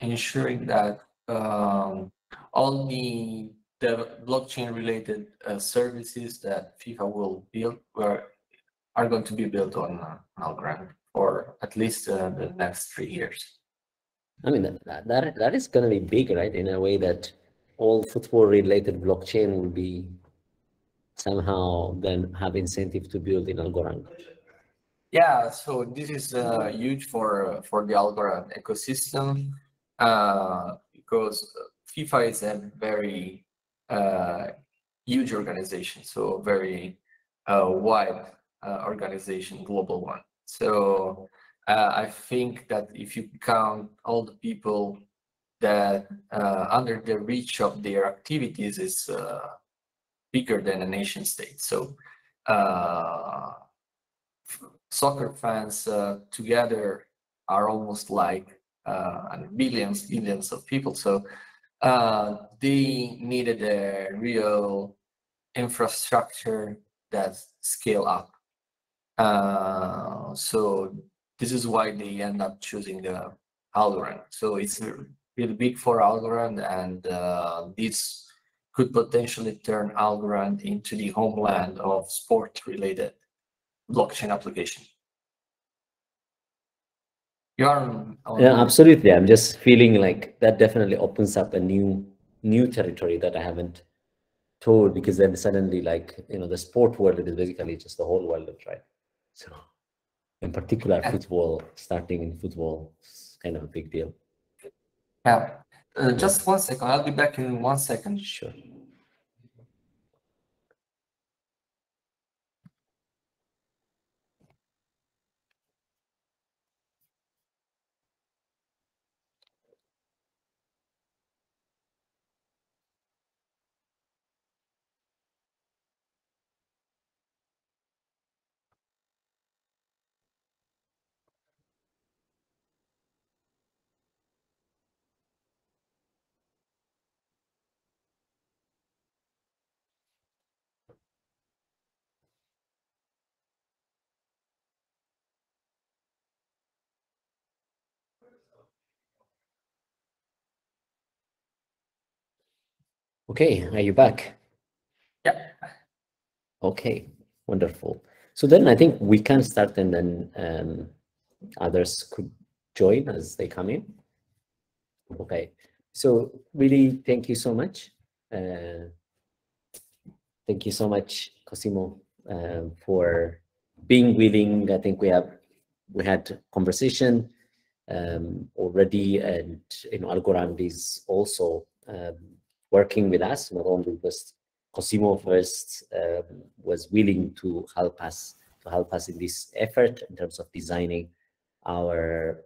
ensuring that um, all the the blockchain related uh, services that FIFA will build were, are going to be built on uh, Algorand for at least uh, the next three years. I mean, that, that, that is going to be big, right? In a way that all football related blockchain will be somehow then have incentive to build in Algorand. Yeah, so this is uh, huge for for the Algorand ecosystem uh, because FIFA is a very uh, huge organization, so very uh, wide uh, organization, global one. So uh, I think that if you count all the people that uh, under the reach of their activities is uh, bigger than a nation state. So uh, soccer fans uh, together are almost like uh, billions, billions of people. So uh, they needed a real infrastructure that scale up. Uh, so this is why they end up choosing uh, Algorand. So it's really big for Algorand, and uh, this could potentially turn Algorand into the homeland of sport-related blockchain application. You're yeah, absolutely. I'm just feeling like that definitely opens up a new new territory that I haven't told because then suddenly like you know the sport world is basically just the whole world, right? So in particular football, starting in football is kind of a big deal. Yeah. Uh, just one second. I'll be back in one second. Sure. Okay, are you back? Yeah. Okay, wonderful. So then I think we can start and then um, others could join as they come in. Okay, so really thank you so much. Uh, thank you so much, Cosimo, uh, for being willing. I think we have we had conversation um, already, and you know, Algorand is also um, working with us, not only because Cosimo first um, was willing to help us to help us in this effort in terms of designing our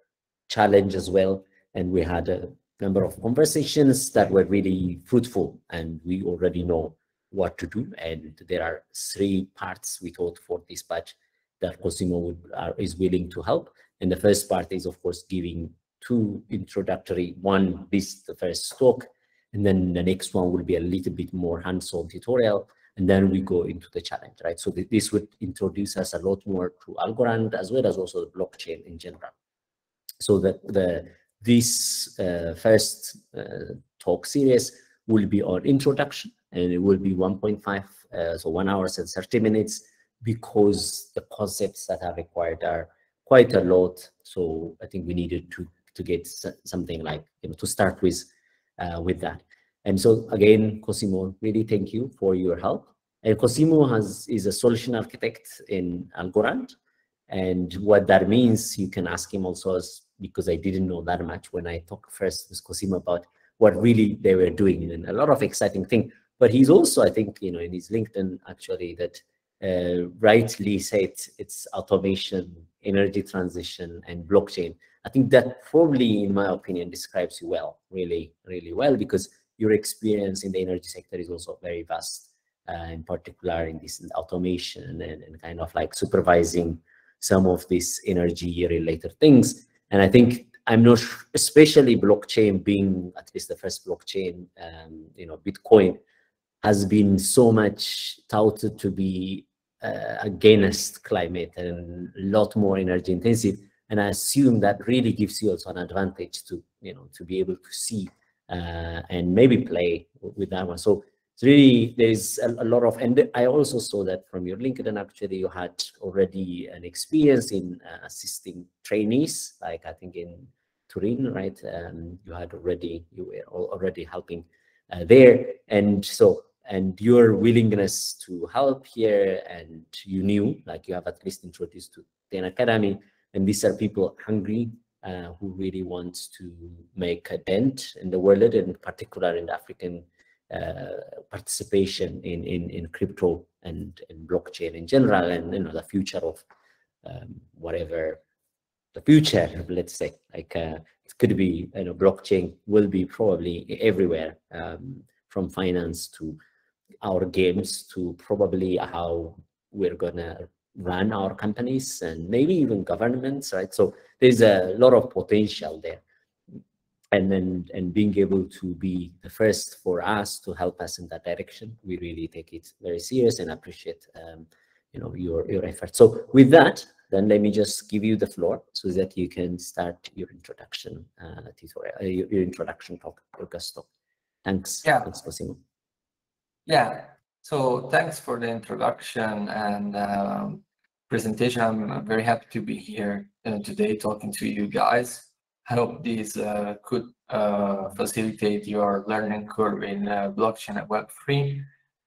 challenge as well. And we had a number of conversations that were really fruitful and we already know what to do. And there are three parts we thought for this batch that Cosimo would, are, is willing to help. And the first part is, of course, giving two introductory, one, this the first talk, and then the next one will be a little bit more hands-on tutorial. And then we go into the challenge, right? So th this would introduce us a lot more to Algorand as well as also the blockchain in general. So that the this uh, first uh, talk series will be our introduction and it will be 1.5, uh, so one hours and 30 minutes because the concepts that are required are quite a lot. So I think we needed to, to get something like, you know, to start with uh, with that. And so again, Cosimo, really thank you for your help. And Cosimo has is a solution architect in Algorand. And what that means, you can ask him also as, because I didn't know that much when I talked first with Cosimo about what really they were doing and a lot of exciting thing. But he's also, I think, you know, in his LinkedIn actually that uh, rightly said it's automation, energy transition, and blockchain. I think that probably, in my opinion, describes you well, really, really well, because your experience in the energy sector is also very vast, uh, in particular in this automation and, and kind of like supervising some of these energy related things. And I think I'm not, especially blockchain being at least the first blockchain, um, you know, Bitcoin has been so much touted to be uh, against climate and a lot more energy intensive And I assume that really gives you also an advantage to, you know, to be able to see uh, and maybe play with that one. So it's really, there's a, a, lot of, and I also saw that from your LinkedIn, actually, you had already an experience in uh, assisting trainees, like I think in Turin, right? Um, you had already, you were already helping uh, there. And so, and your willingness to help here and you knew, like you have at least introduced to the Academy, and these are people hungry uh, who really wants to make a dent in the world, in particular in African uh, participation in, in, in crypto and, and blockchain in general, and you know the future of um, whatever the future, let's say, like uh, it could be, you know, blockchain will be probably everywhere, um, from finance to our games to probably how we're gonna run our companies and maybe even governments, right? So there's a lot of potential there. And then and being able to be the first for us to help us in that direction, we really take it very serious and appreciate um, you know your your effort. So with that, then let me just give you the floor so that you can start your introduction uh, tutorial, uh, your, your, introduction talk, Augusto. Thanks. Yeah. Thanks, Cosimo. Yeah. So thanks for the introduction and um, presentation. I'm very happy to be here uh, today talking to you guys. I hope this uh, could uh, facilitate your learning curve in uh, blockchain and Web3.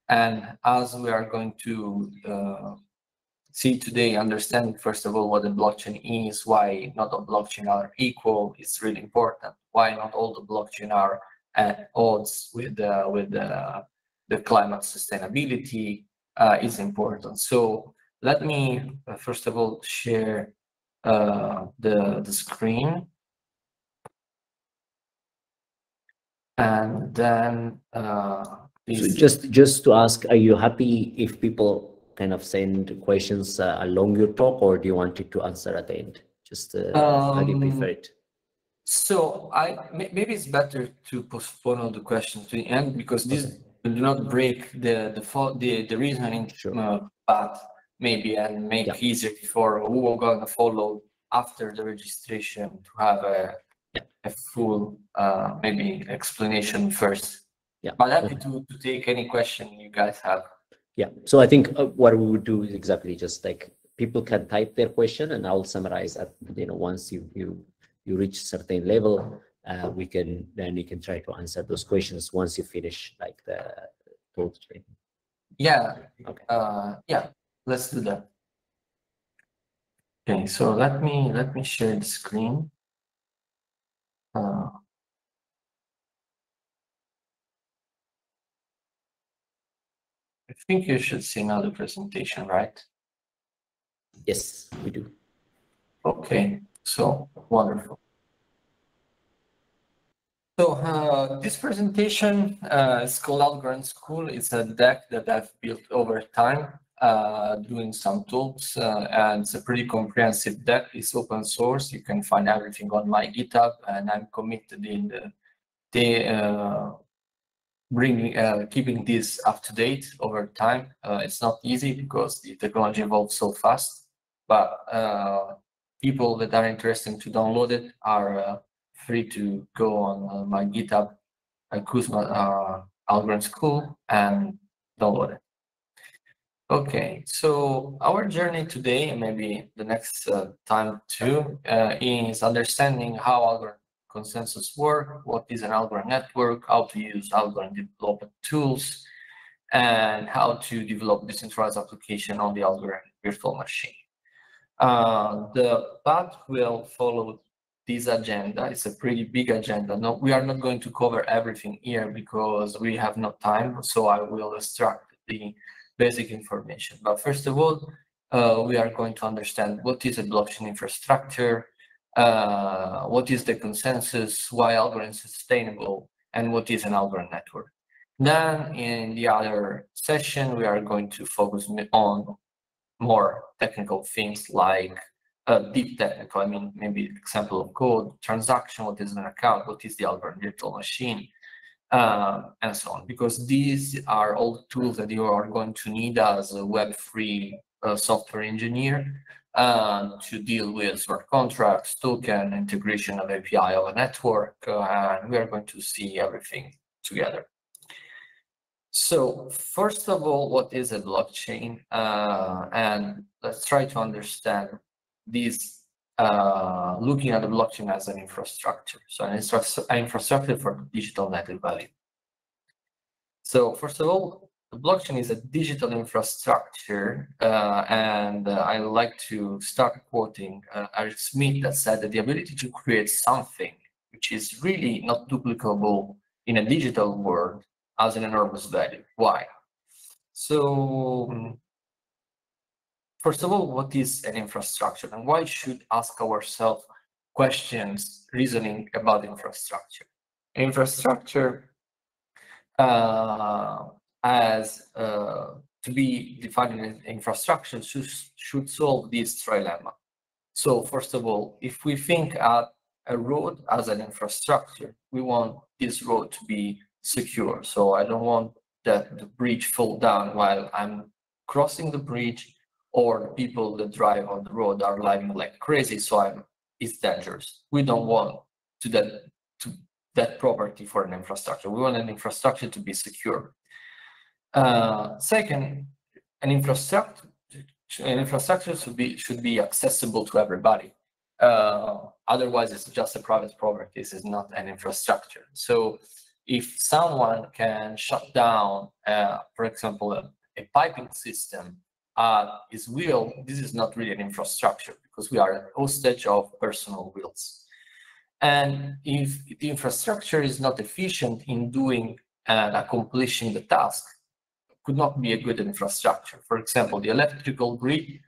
And as we are going to uh, see today, understanding first of all what the blockchain is, why not all blockchain are equal is really important. Why not all the blockchain are at odds with uh, with uh, the climate sustainability uh, is important. So let me uh, first of all share uh, the the screen, and then. Uh, so just just to ask, are you happy if people kind of send questions uh, along your talk, or do you want it to answer at the end? Just uh, um, how do you prefer um, it? So I maybe it's better to postpone all the questions to the end because this okay. Will not break the the the, the reasoning sure. uh, path maybe and make yeah. easier for who are going to follow after the registration to have a a full uh, maybe explanation first. Yeah. But happy to, to take any question you guys have. Yeah, so I think uh, what we would do is exactly just like people can type their question and I'll summarize at, you know, once you, you, you reach a certain level, uh, we can, then you can try to answer those questions once you finish like the talk training. Yeah, okay. Uh, yeah, let's do that. Okay, so let me, let me share the screen. Uh, I think you should see another presentation, right? Yes, we do. Okay, so wonderful. So uh, this presentation uh, is called Algorand School. It's a deck that I've built over time, uh, doing some talks, uh, and it's a pretty comprehensive deck. It's open source. You can find everything on my GitHub, and I'm committed in the, the uh, bringing uh, keeping this up to date over time. Uh, it's not easy because the technology evolves so fast, but uh, people that are interested to download it are uh, free to go on uh, my GitHub, uh, cusma uh, Algorand School, and download it. Okay, so our journey today, and maybe the next time too, is understanding how Algorand consensus work, what is an Algorand network, how to use Algorand development tools, and how to develop decentralized application on the Algorand virtual machine. Uh, the path will follow this agenda. It's a pretty big agenda. No, we are not going to cover everything here because we have no time. So I will extract the basic information. But first of all, uh, we are going to understand what is a blockchain infrastructure, uh, what is the consensus, why Algorand is sustainable, and what is an Algorand network. Then in the other session, we are going to focus on more technical things like uh, deep technical, I mean, maybe example of code, transaction, what is an account, what is the Algorand virtual machine, uh, and so on. Because these are all tools that you are going to need as a Web3 uh, software engineer uh, to deal with smart contracts, token, integration of API of a network, uh, and we are going to see everything together. So first of all, what is a blockchain? Uh, and let's try to understand this, uh, looking at the blockchain as an infrastructure. So an, infrastructure for digital native value. So first of all, the blockchain is a digital infrastructure, uh, and uh, I like to start quoting uh, Eric Schmidt that said that the ability to create something which is really not duplicable in a digital world has an enormous value. Why? So, first of all, what is an infrastructure, and why should ask ourselves questions reasoning about infrastructure? Infrastructure uh, as uh, to be defined in infrastructure should, should solve this trilemma. So first of all, if we think at a road as an infrastructure, we want this road to be secure. So I don't want that the bridge fall down while I'm crossing the bridge or the people that drive on the road are living like crazy. So I'm it's dangerous. We don't want to that to that property for an infrastructure. We want an infrastructure to be secure. Uh, second, an infrastructure an infrastructure should be should be accessible to everybody. Uh, otherwise, it's just a private property. This is not an infrastructure. So, if someone can shut down, uh, for example, a, a piping system at his will, this is not really an infrastructure because we are a hostage of personal wills. And if the infrastructure is not efficient in doing and accomplishing the task, could not be a good infrastructure. For example, the electrical grid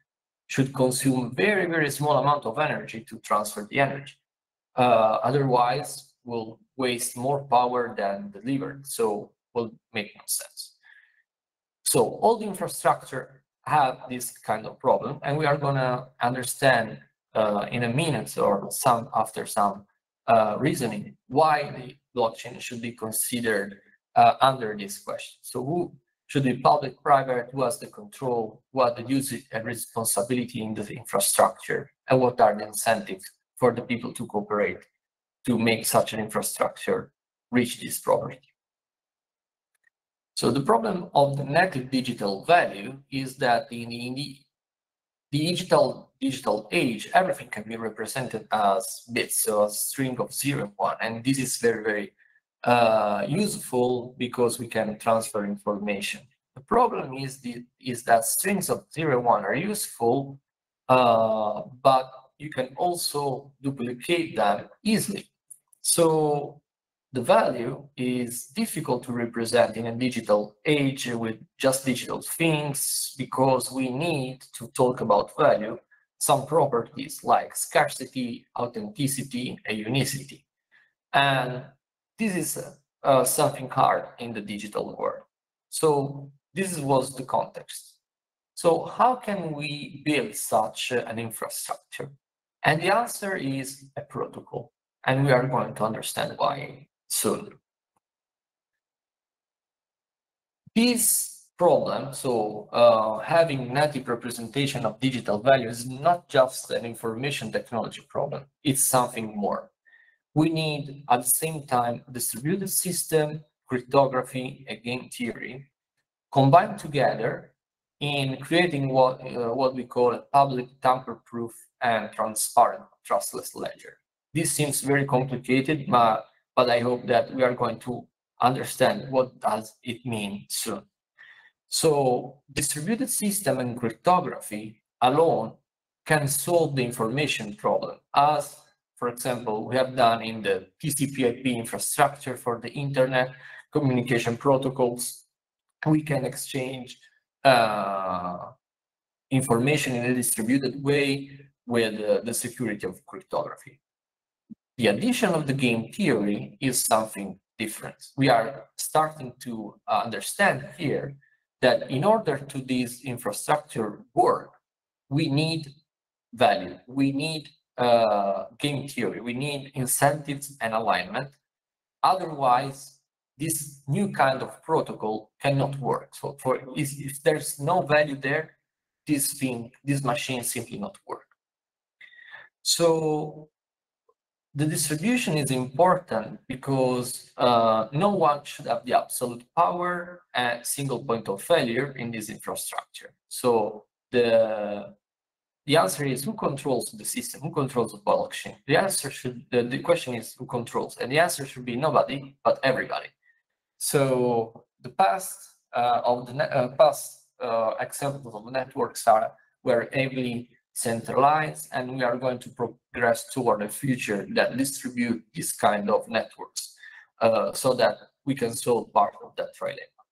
should consume very, very small amount of energy to transfer the energy. Uh, otherwise, will waste more power than delivered, so will make no sense. So all the infrastructure have this kind of problem, and we are gonna understand uh, in a minute or some after some uh, reasoning why the blockchain should be considered uh, under this question. So who should be public, private, who has the control, what the use and responsibility in the infrastructure, and what are the incentives for the people to cooperate to make such an infrastructure reach this property. So the problem of the native digital value is that in the, in the digital digital age, everything can be represented as bits, so a string of zero and one, and this is very, very uh, useful because we can transfer information. The problem is, the, is that strings of 0 1 are useful, uh, but you can also duplicate them easily. So the value is difficult to represent in a digital age with just digital things because we need to talk about value some properties like scarcity, authenticity, and unicity. And this is uh, something hard in the digital world. So this was the context. So how can we build such an infrastructure? And the answer is a protocol. And we are going to understand why soon. This problem, so uh, having native representation of digital value is not just an information technology problem, it's something more we need at the same time distributed system, cryptography, and game theory combined together in creating what, uh, what we call a public tamper-proof and transparent trustless ledger. This seems very complicated, but, but I hope that we are going to understand what does it mean soon. So distributed system and cryptography alone can solve the information problem as for example, we have done in the TCP/IP infrastructure for the internet communication protocols. We can exchange uh, information in a distributed way with uh, the security of cryptography. The addition of the game theory is something different. We are starting to understand here that in order to this infrastructure work, we need value. We need uh, game theory. We need incentives and alignment. Otherwise, this new kind of protocol cannot work. So for if, if there's no value there, this thing, this machine simply not work. So the distribution is important because uh, no one should have the absolute power and single point of failure in this infrastructure. So the the answer is who controls the system, who controls the blockchain. The answer should the, the question is who controls, and the answer should be nobody but everybody. So the past uh, of the uh, past uh, examples of networks are were heavily centralized, and we are going to progress toward a future that distribute this kind of networks uh, so that we can solve part of that trilemma.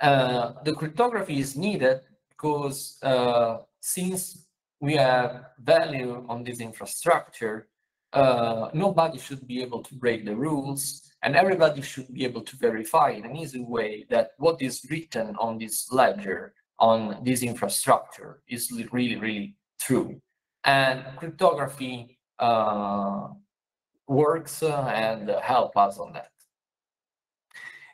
Uh, the cryptography is needed because uh, since we have value on this infrastructure, uh, nobody should be able to break the rules and everybody should be able to verify in an easy way that what is written on this ledger on this infrastructure is really, really true. And cryptography uh, works uh, and help us on that.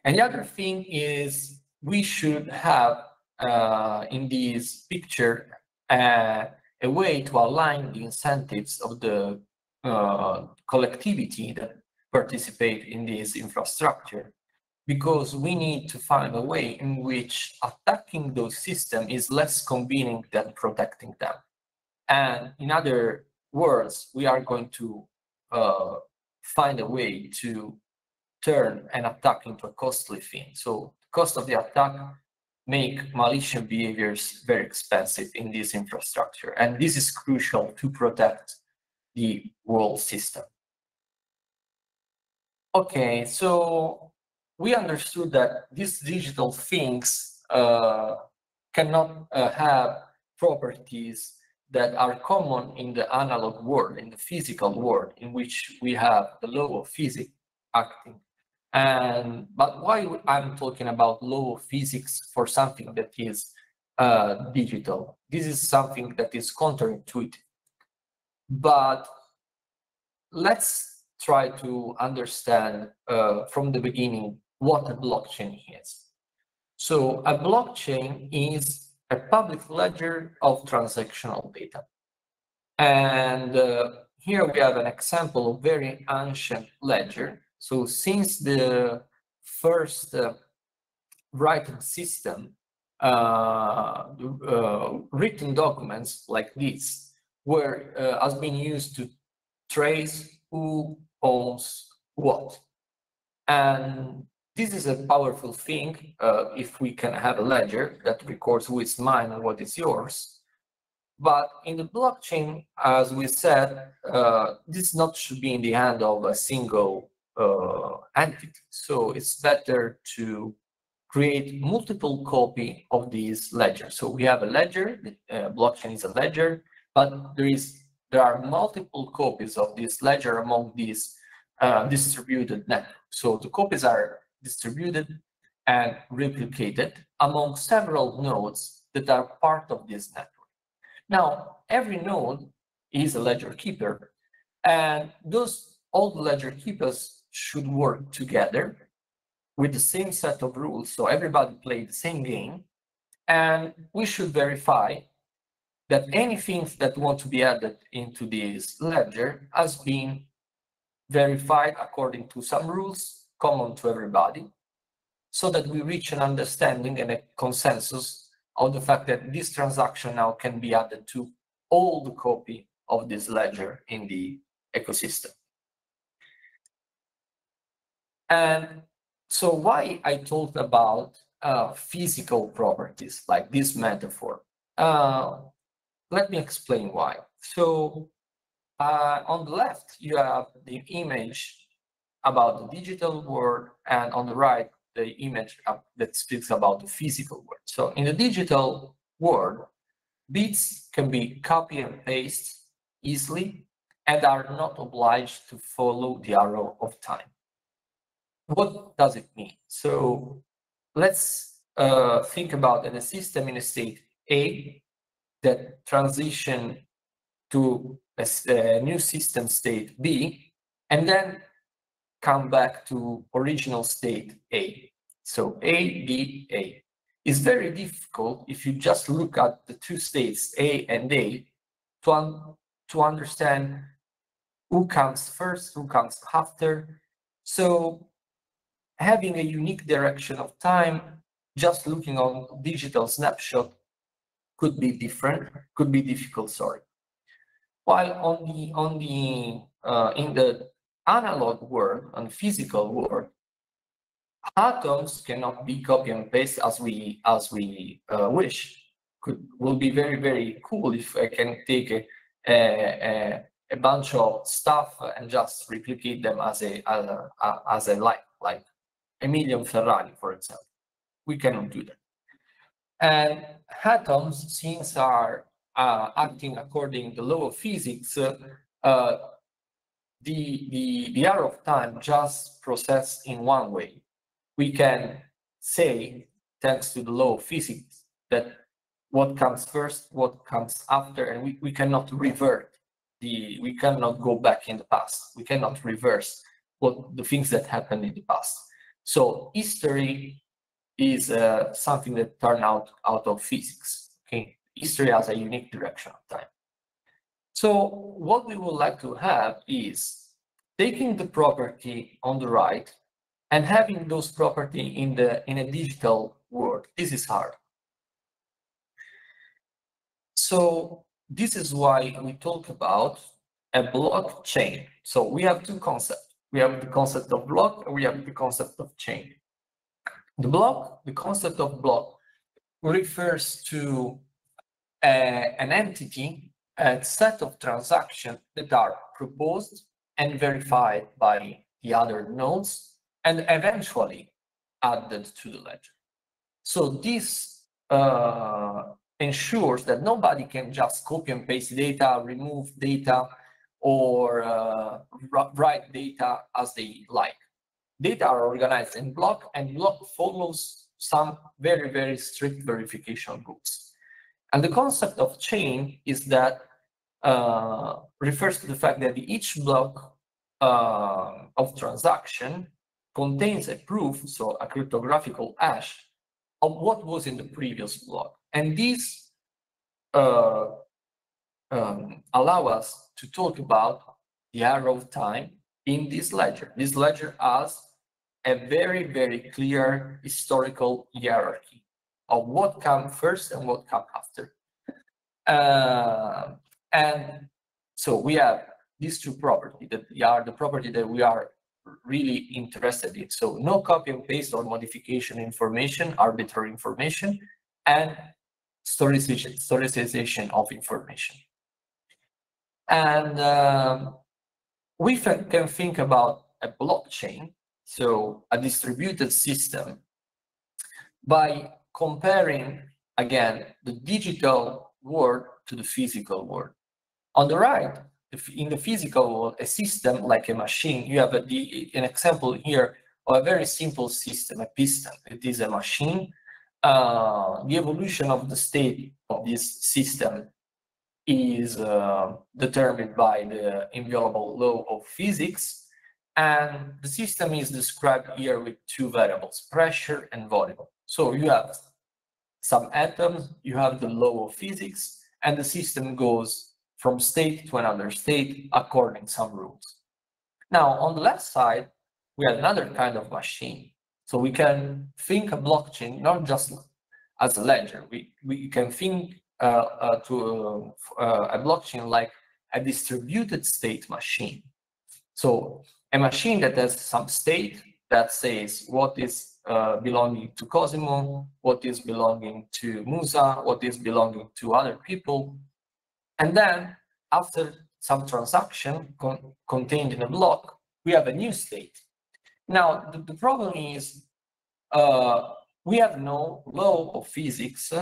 And the other thing is we should have uh, in this picture uh, a way to align the incentives of the uh, collectivity that participate in this infrastructure because we need to find a way in which attacking those systems is less convenient than protecting them. And in other words, we are going to uh, find a way to turn an attack into a costly thing. So the cost of the attack make malicious behaviors very expensive in this infrastructure. And this is crucial to protect the world system. Okay, so we understood that these digital things uh, cannot uh, have properties that are common in the analog world, in the physical world, in which we have the law of physics acting. And but why I'm talking about law of physics for something that is uh, digital? This is something that is counterintuitive. But let's try to understand uh, from the beginning what a blockchain is. So a blockchain is a public ledger of transactional data. And uh, here we have an example of very ancient ledger. So since the first uh, writing system, uh, uh written documents like this were uh, has been used to trace who owns what. And this is a powerful thing uh, if we can have a ledger that records who is mine and what is yours. But in the blockchain, as we said, uh, this not should be in the hand of a single uh, entity. So it's better to create multiple copy of these ledgers. So we have a ledger, uh, blockchain is a ledger, but there is there are multiple copies of this ledger among these uh, distributed networks. So the copies are distributed and replicated among several nodes that are part of this network. Now, every node is a ledger keeper, and those all ledger keepers should work together with the same set of rules, so everybody play the same game, and we should verify that anything that want to be added into this ledger has been verified according to some rules common to everybody so that we reach an understanding and a consensus of the fact that this transaction now can be added to all the copy of this ledger in the ecosystem. And so why I talked about uh, physical properties like this metaphor? Uh, let me explain why. So uh, on the left, you have the image about the digital world, and on the right, the image that speaks about the physical world. So in the digital world, bits can be copy and paste easily and are not obliged to follow the arrow of time. What does it mean? So let's uh, think about a system in a state A that transition to a, a new system state B, and then come back to original state A. So A, B, A. It's very difficult if you just look at the two states A and A to, to understand who comes first, who comes after. So having a unique direction of time, just looking on digital snapshot could be different, could be difficult, sorry. While on the on the uh, in the analog world, and physical world, atoms cannot be copy and paste as we as we uh, wish. Could will be very very cool if I can take a, a, a bunch of stuff and just replicate them as a as a, as a like like a million Ferrari, for example. We cannot do that. And atoms, since are uh, acting according to the law of physics, uh, the, the, the arrow of time just process in one way. We can say, thanks to the law of physics, that what comes first, what comes after, and we, we cannot revert the, we cannot go back in the past. We cannot reverse what the things that happened in the past. So history is uh, something that turned out out of physics. Okay, history has a unique direction of time. So what we would like to have is taking the property on the right and having those property in the in a digital world. This is hard. So this is why we talk about a blockchain. So we have two concepts. We have the concept of block we have the concept of chain. The block, the concept of block refers to uh, an entity, a set of transactions that are proposed and verified by the other nodes and eventually added to the ledger. So this uh, ensures that nobody can just copy and paste data, remove data, or uh, write data as they like. Data are organized in block and block follows some very, very strict verification rules. And the concept of chain is that uh, refers to the fact that each block uh, of transaction contains a proof, so a cryptographical hash, of what was in the previous block. And these uh, um, allow us to talk about the arrow of time in this ledger. This ledger has a very, very clear historical hierarchy of what comes first and what comes after. Uh, and so we have these two properties that are the property that we are really interested in. So no copy and paste or modification information, arbitrary information, and storicization of information. And um, we can think about a blockchain, so a distributed system, by comparing, again, the digital world to the physical world. On the right, in the physical world, a system like a machine, you have a, an example here of a very simple system, a piston. It is a machine. Uh, the evolution of the state of this system is uh, determined by the inviolable law of physics. And the system is described here with two variables, pressure and volume. So you have some atoms, you have the law of physics, and the system goes from state to another state according some rules. Now, on the left side, we have another kind of machine. So we can think a blockchain not just as a ledger. We, we can think uh, uh, to uh, a blockchain like a distributed state machine. So a machine that has some state that says what is uh, belonging to Cosimo, what is belonging to Musa, what is belonging to other people, and then after some transaction con contained in a block, we have a new state. Now, the, the problem is uh, we have no law of physics.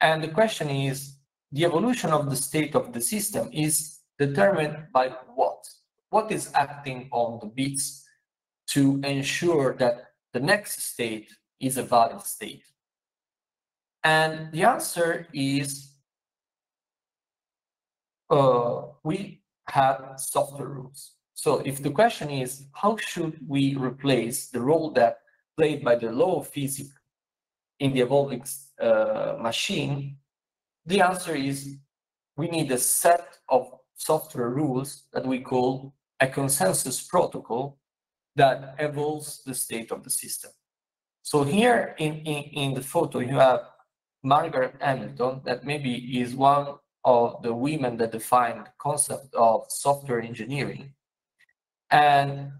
And the question is, the evolution of the state of the system is determined by what? What is acting on the bits to ensure that the next state is a valid state? And the answer is uh, we have software rules. So if the question is, how should we replace the role that played by the law of physics in the evolving uh, machine, the answer is we need a set of software rules that we call a consensus protocol that evolves the state of the system. So here in, in, in the photo, you have Margaret Hamilton, that maybe is one of the women that defined the concept of software engineering. And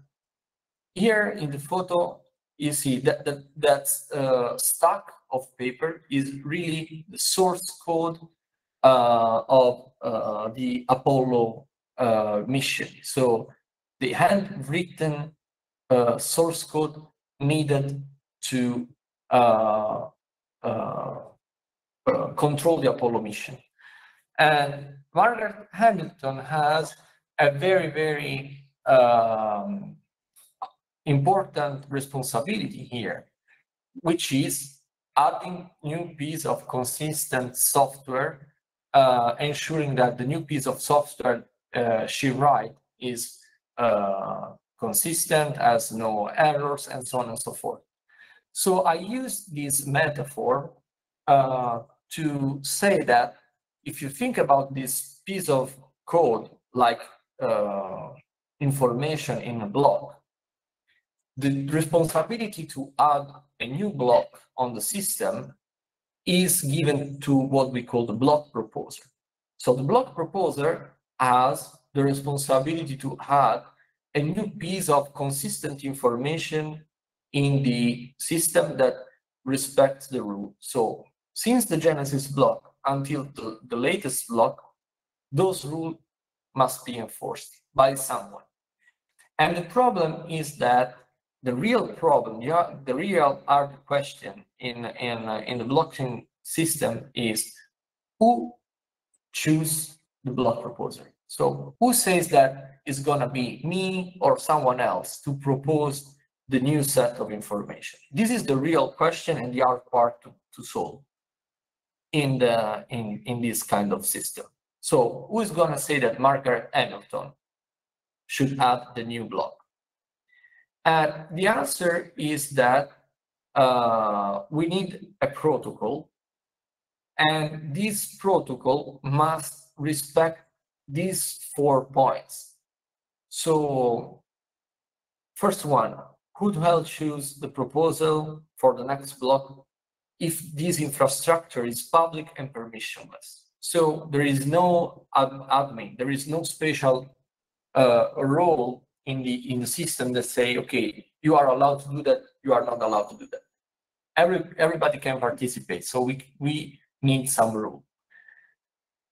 here in the photo, you see that that, that uh, stack of paper is really the source code uh, of uh, the Apollo uh, mission. So the handwritten uh, source code needed to uh, control the Apollo mission. And Margaret Hamilton has a very, very um, important responsibility here, which is adding new piece of consistent software, uh, ensuring that the new piece of software uh, she write is uh, consistent, has no errors, and so on and so forth. So I use this metaphor uh, to say that if you think about this piece of code like uh, information in a block, the responsibility to add a new block on the system is given to what we call the block proposer. So the block proposer has the responsibility to add a new piece of consistent information in the system that respects the rule. So since the Genesis block until the, the latest block, those rules must be enforced by someone. And the problem is that the real problem, the real hard question in, in, uh, in the blockchain system is who choose the block proposer? So who says that it's gonna be me or someone else to propose the new set of information? This is the real question and the hard part to, to solve in the in in this kind of system. So who is going to say that Margaret Hamilton should add the new block? And the answer is that uh, we need a protocol, and this protocol must respect these four points. So first one, who will choose the proposal for the next block if this infrastructure is public and permissionless. So there is no ad admin, there is no special uh, role in the in the system that say, okay, you are allowed to do that, you are not allowed to do that. Every everybody can participate, so we we need some rule.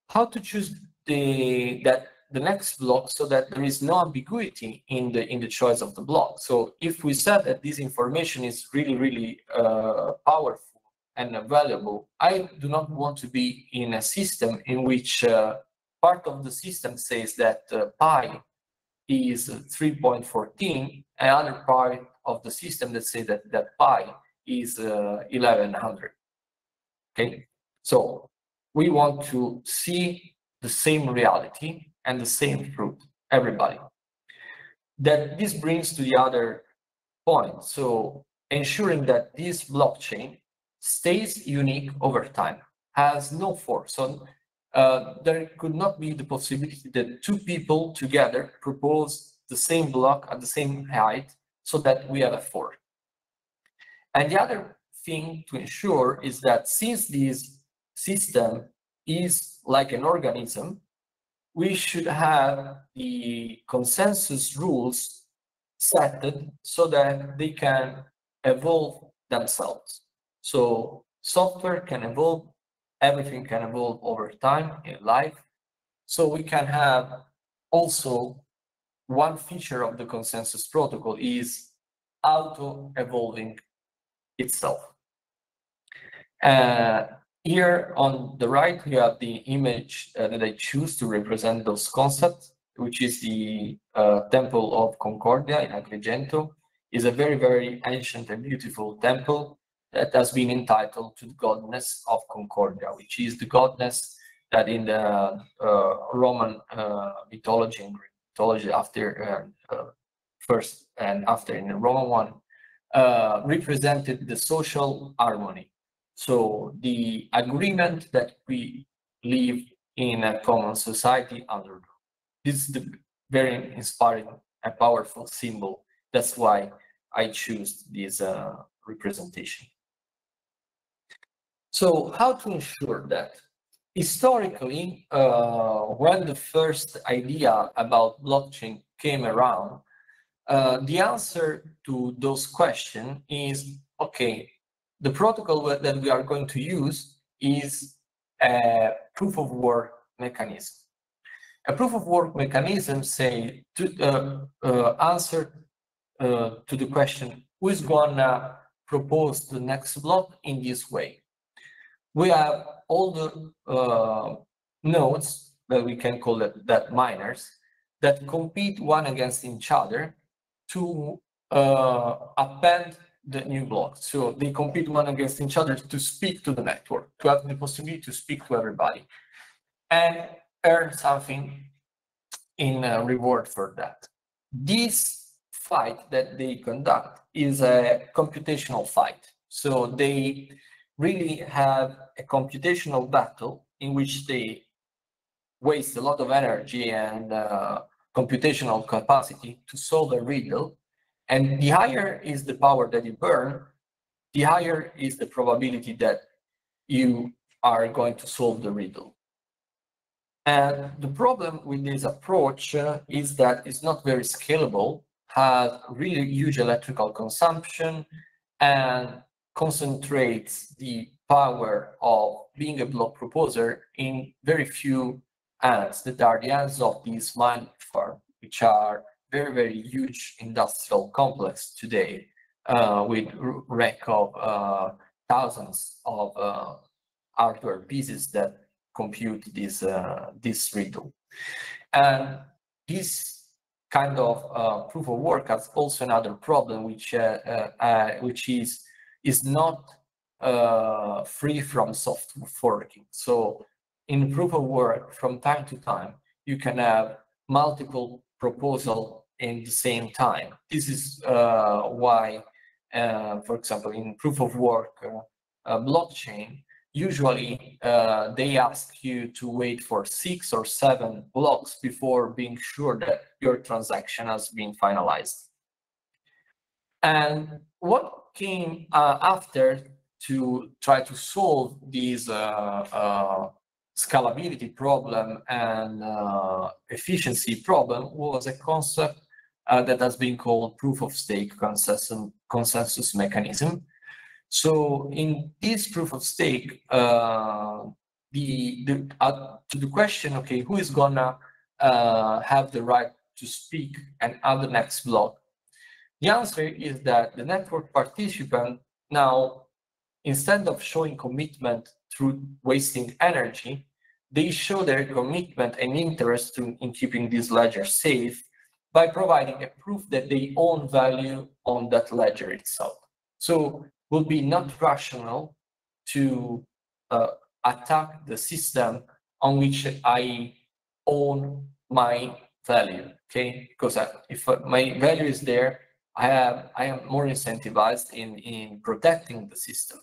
How to choose the that the next block so that there is no ambiguity in the in the choice of the block. So if we said that this information is really really uh, powerful and valuable. I do not want to be in a system in which uh, part of the system says that uh, pi is 3.14, and another part of the system that say that, that pi is uh, 1100. Okay, so we want to see the same reality and the same truth, everybody. That this brings to the other point. So ensuring that this blockchain stays unique over time, has no forks. So uh, there could not be the possibility that two people together propose the same block at the same height so that we have a fork. And the other thing to ensure is that since this system is like an organism, we should have the consensus rules set so that they can evolve themselves. So software can evolve, everything can evolve over time in life. So we can have also one feature of the consensus protocol is auto-evolving itself. Uh, here on the right, you have the image uh, that I choose to represent those concepts, which is the uh, Temple of Concordia in Agrigento. is a very, very ancient and beautiful temple that has been entitled to the goddess of Concordia, which is the goddess that in the uh, Roman uh, mythology and Greek mythology after uh, uh, first and after in the Roman one uh, represented the social harmony. So the agreement that we live in a common society under this is the very inspiring and powerful symbol. That's why I choose this uh, representation. So how to ensure that? Historically, uh, when the first idea about blockchain came around, uh, the answer to those questions is, okay, the protocol that we are going to use is a proof of work mechanism. A proof of work mechanism say to uh, uh, answer uh, to the question who is gonna propose the next block in this way. We have all the uh, nodes that we can call it that miners that compete one against each other to uh, append the new block. So they compete one against each other to speak to the network, to have the possibility to speak to everybody and earn something in uh, reward for that. This fight that they conduct is a computational fight. So they really have a computational battle in which they waste a lot of energy and uh, computational capacity to solve a riddle and the higher is the power that you burn, the higher is the probability that you are going to solve the riddle. And the problem with this approach uh, is that it's not very scalable, has really huge electrical consumption, and concentrates the power of being a block proposer in very few hands that are the hands of these mining farms, which are very, very huge industrial complex today uh, with rack of uh, thousands of uh, hardware pieces that compute this, uh, this riddle. And this kind of uh, proof of work has also another problem, which, uh, which is, is not free from soft forking. So in proof of work, from time to time, you can have multiple proposal in the same time. This is uh, why, uh, for example, in proof of work uh, blockchain, usually uh, they ask you to wait for six or seven blocks before being sure that your transaction has been finalized. And what came uh, after to try to solve these uh, scalability problem and efficiency problem was a concept uh, that has been called proof of stake consensus, consensus mechanism. So in this proof of stake, uh, the, the uh, to the question, okay, who is gonna uh, have the right to speak and add the next block? The answer is that the network participant now, instead of showing commitment through wasting energy, they show their commitment and interest in keeping this ledger safe by providing a proof that they own value on that ledger itself. So will be not rational to uh, attack the system on which I own my value, okay? Because I, if my value is there, I have I am more incentivized in in protecting the system.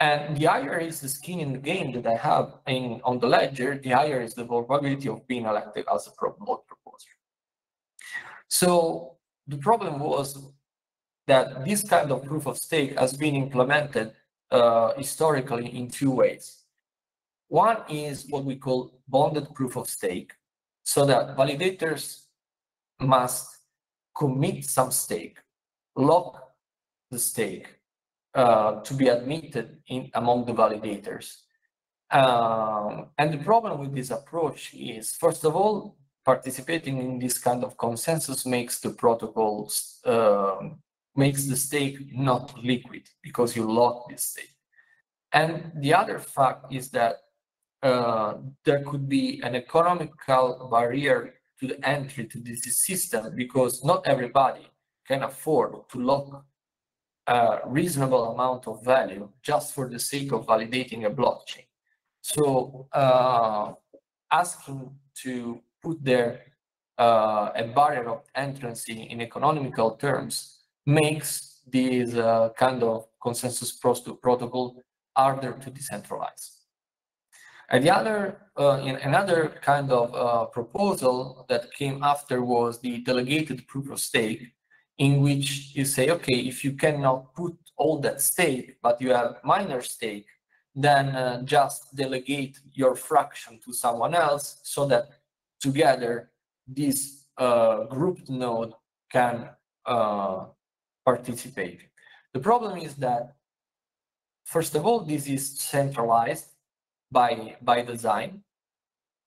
And the higher is the skin in the game that I have in on the ledger, the higher is the probability of being elected as a pro block. So the problem was that this kind of proof of stake has been implemented uh, historically in two ways. One is what we call bonded proof of stake, so that validators must commit some stake, lock the stake uh, to be admitted in among the validators. Um, and the problem with this approach is, first of all, participating in this kind of consensus makes the protocols uh, makes the stake not liquid because you lock this stake. And the other fact is that uh, there could be an economical barrier to the entry to this system because not everybody can afford to lock a reasonable amount of value just for the sake of validating a blockchain. So uh, asking to put there uh, a barrier of entrance in economical terms makes this uh, kind of consensus protocol harder to decentralize. And the other, uh, in another kind of uh, proposal that came after was the delegated proof of stake, in which you say, okay, if you cannot put all that stake, but you have minor stake, then uh, just delegate your fraction to someone else so that together this uh, grouped node can uh, participate. The problem is that, first of all, this is centralized by, by design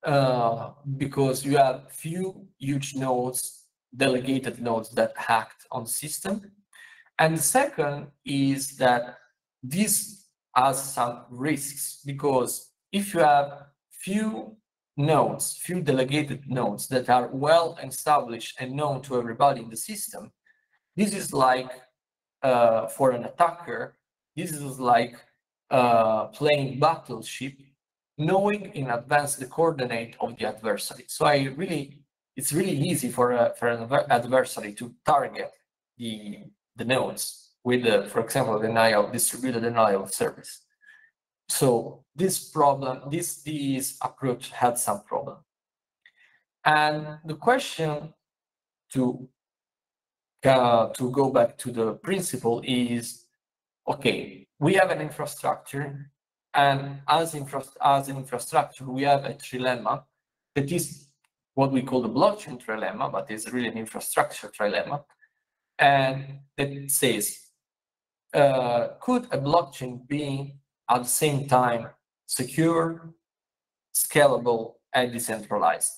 uh, because you have few huge nodes, delegated nodes that act on system. And second is that this has some risks because if you have few nodes, few delegated nodes that are well established and known to everybody in the system, this is like uh, for an attacker, this is like uh, playing battleship, knowing in advance the coordinate of the adversary. So I really, it's really easy for a, for an adversary to target the the nodes with the, for example, denial distributed denial of service. So this problem, this this approach had some problem. And the question to uh, to go back to the principle is, okay, we have an infrastructure, and as, infra as an infrastructure, we have a trilemma that is what we call the blockchain trilemma, but it's really an infrastructure trilemma, and it says, uh, could a blockchain be at the same time secure, scalable, and decentralized?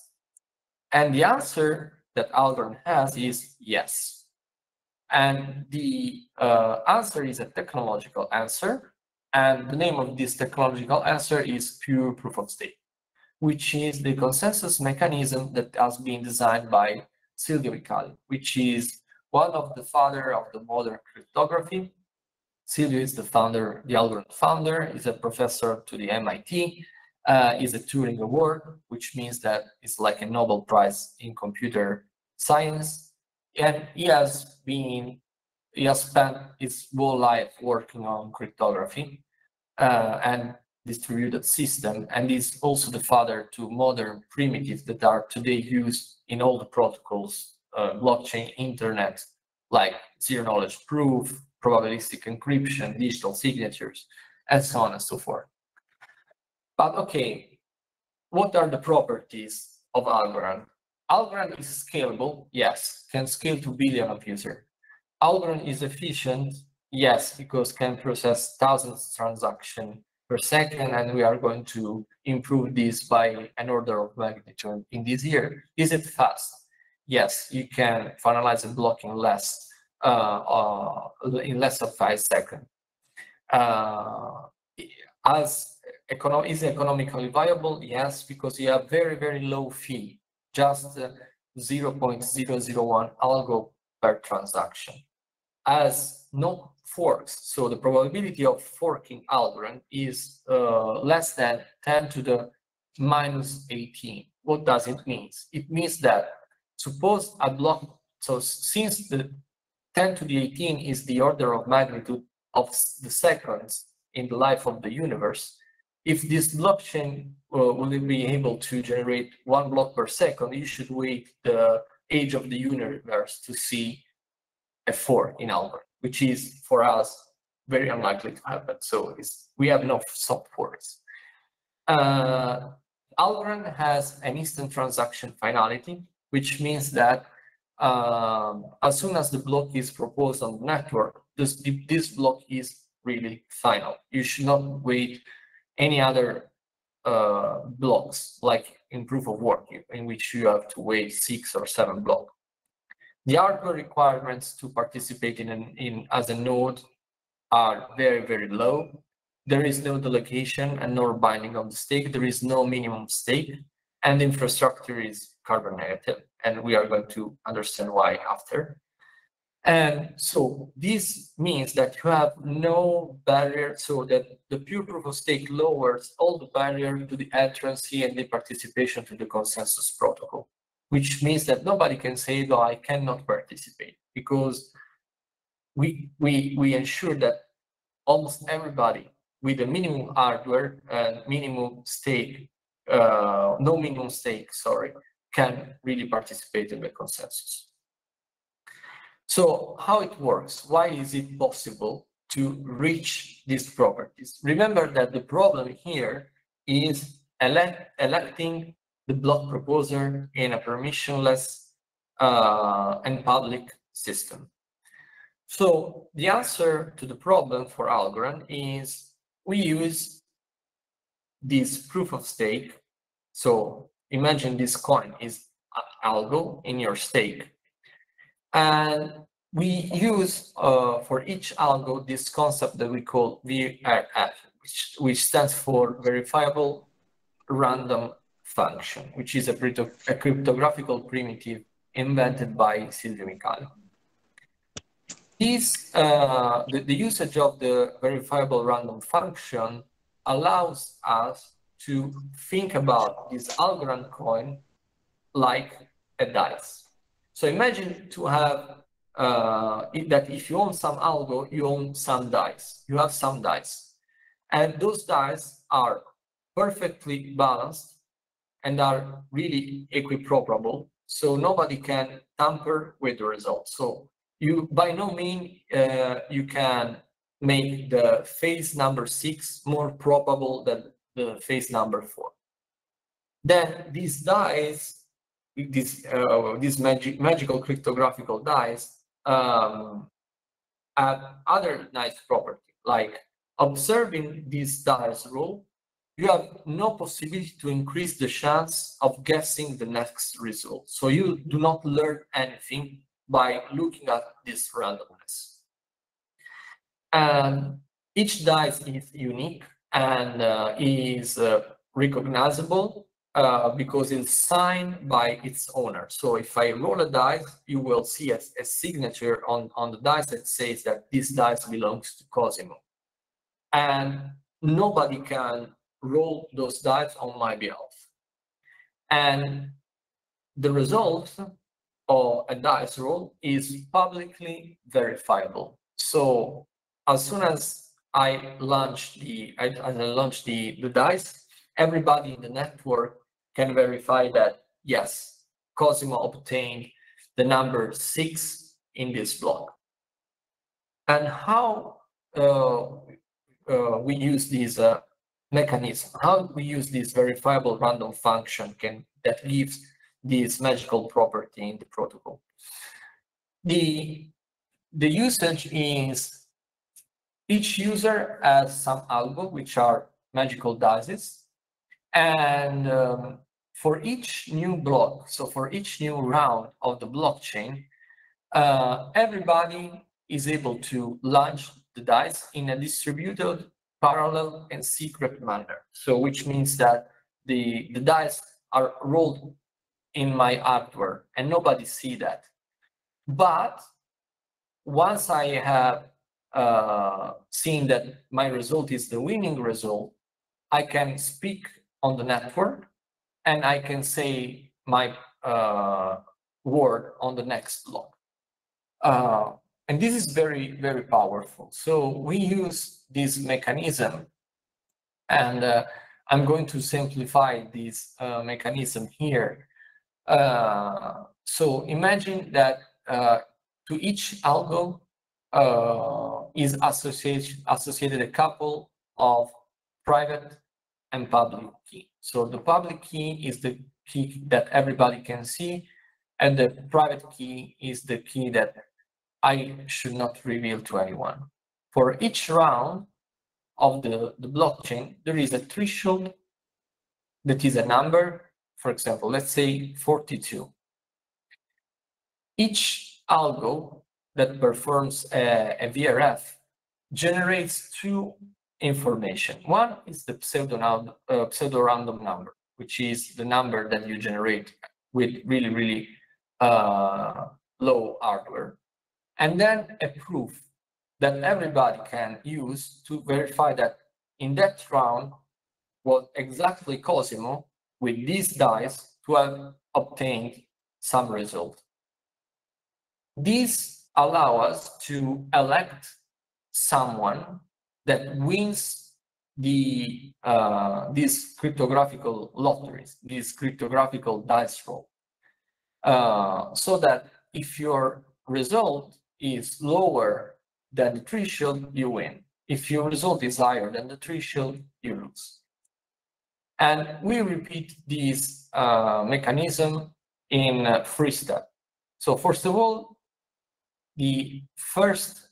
And the answer that Algorand has is yes. And the uh, answer is a technological answer. And the name of this technological answer is pure proof of stake, which is the consensus mechanism that has been designed by Silvio Micali, which is one of the father of the modern cryptography. Silvio is the founder, the Algorand founder, is a professor to the MIT, uh, is a Turing Award, which means that it's like a Nobel Prize in computer science. And he has been he has spent his whole life working on cryptography uh, and distributed system and is also the father to modern primitives that are today used in all the protocols uh, blockchain internet like zero knowledge proof probabilistic encryption digital signatures and so on and so forth but okay what are the properties of algorand Algorand is scalable, yes, can scale to billion of user. Algorand is efficient, yes, because can process thousands of transactions per second, and we are going to improve this by an order of magnitude in this year. Is it fast? Yes, you can finalize a block in less uh, uh, in less than five seconds. Uh, as econo is economically viable? Yes, because you have very very low fee just 0.001 algo per transaction. As no forks, so the probability of forking Algorand is uh, less than 10 to the minus 18. What does it mean? It means that suppose a block, so since the 10 to the 18 is the order of magnitude of the seconds in the life of the universe, if this blockchain uh, will be able to generate one block per second, you should wait the age of the universe to see a fork in Algorand, which is for us very unlikely to happen. So we have no soft. Uh, Algorand has an instant transaction finality, which means that um, as soon as the block is proposed on the network, this, this block is really final. You should not wait any other uh, blocks, like in proof of work, in which you have to wait six or seven blocks. The hardware requirements to participate in, in as a node are very, very low. There is no delegation and no binding of the stake. There is no minimum stake, and infrastructure is carbon negative. And we are going to understand why after. And so this means that you have no barrier, so that the pure proof of stake lowers all the barrier to the entrance and the participation to the consensus protocol, which means that nobody can say, no, I cannot participate, because we, we, we ensure that almost everybody with a minimum hardware and minimum stake, uh, no minimum stake, sorry, can really participate in the consensus. So how it works? Why is it possible to reach these properties? Remember that the problem here is elect, electing the block proposer in a permissionless uh, and public system. So the answer to the problem for Algorand is we use this proof of stake. So imagine this coin is an algo in your stake. And we use uh, for each algo this concept that we call VRF, which, which stands for verifiable random function, which is a, a cryptographical primitive invented by Silvio Micali. This, uh, the, the usage of the verifiable random function allows us to think about this Algorand coin like a dice. So imagine to have uh, that if you own some algo, you own some dice. You have some dice. And those dice are perfectly balanced and are really equiprobable. So nobody can tamper with the results. So you by no means uh, you can make the phase number six more probable than the phase number four. Then these dice, these uh, these magic magical cryptographical dice um, have other nice property like observing these dice rule you have no possibility to increase the chance of guessing the next result. So you do not learn anything by looking at this randomness. And each dice is unique and uh, is uh, recognizable uh, because it's signed by its owner. So if I roll a dice, you will see a, a signature on, on the dice that says that this dice belongs to Cosimo. And nobody can roll those dice on my behalf. And the result of a dice roll is publicly verifiable. So as soon as I launch the as I launch the, the dice, everybody in the network can verify that yes, Cosimo obtained the number six in this block. And how uh, uh, we use these uh, mechanism. How we use this verifiable random function can that gives this magical property in the protocol. The, the usage is each user has some algo, which are magical dices. And um, for each new block, so for each new round of the blockchain, uh, everybody is able to launch the dice in a distributed parallel and secret manner. So which means that the, the dice are rolled in my hardware and nobody see that. But once I have uh, seen that my result is the winning result, I can speak on the network and I can say my uh, word on the next block. Uh, and this is very, very powerful. So we use this mechanism and uh, I'm going to simplify this uh, mechanism here. Uh, so imagine that to each algo is associated, associated a couple of private and public key. So the public key is the key that everybody can see and the private key is the key that I should not reveal to anyone. For each round of the, the blockchain, there is a threshold that is a number, for example, let's say 42. Each algo that performs a, a VRF generates two information. One is the pseudo, uh, pseudo random number, which is the number that you generate with really, really uh, low hardware and then a proof that everybody can use to verify that in that round was exactly Cosimo with these dice to have obtained some result. These allow us to elect someone that wins the uh, these cryptographical lotteries, these cryptographical dice roll, uh, so that if your result is lower than the threshold, you win. If your result is higher than the threshold, you lose. And we repeat this uh, mechanism in uh, steps. So first of all, the first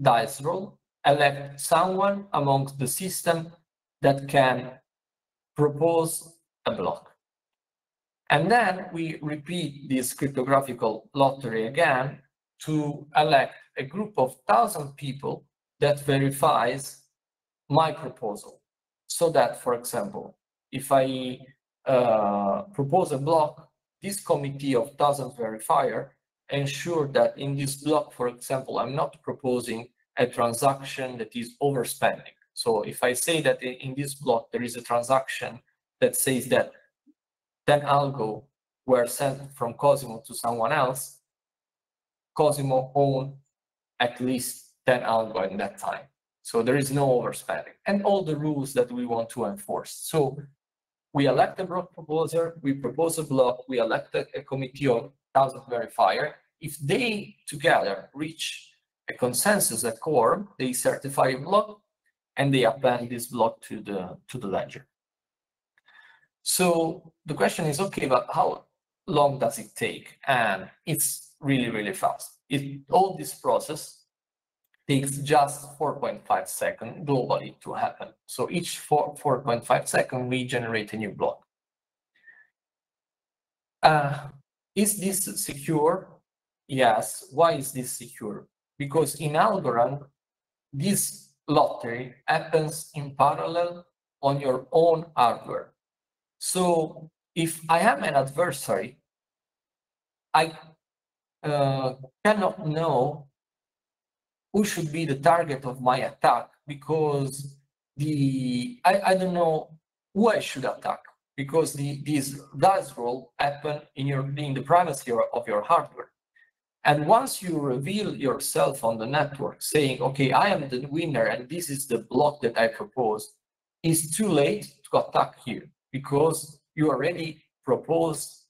dice roll elect someone amongst the system that can propose a block. And then we repeat this cryptographical lottery again to elect a group of thousand people that verifies my proposal. So that, for example, if I uh, propose a block, this committee of thousand verifier ensure that in this block, for example, I'm not proposing a transaction that is overspending. So if I say that in this block, there is a transaction that says that 10 algo were sent from Cosimo to someone else, Cosimo own at least 10 algo in that time. So there is no overspending and all the rules that we want to enforce. So we elect a block proposer, we propose a block, we elect a, a committee of thousand verifier. If they together reach a consensus, a quorum, they certify a block and they append this block to the to the ledger. So the question is, okay, but how long does it take? And it's really, really fast. It, all this process takes just 4.5 seconds globally to happen. So each 4, 4.5 seconds, we generate a new block. Uh, is this secure? Yes. Why is this secure? Because in Algorand, this lottery happens in parallel on your own hardware. So if I am an adversary, I uh, cannot know who should be the target of my attack because the I, I don't know who I should attack because the these dice roll happen in your in the privacy of your hardware. And once you reveal yourself on the network saying, okay, I am the winner and this is the block that I propose, it's too late to attack you because you already proposed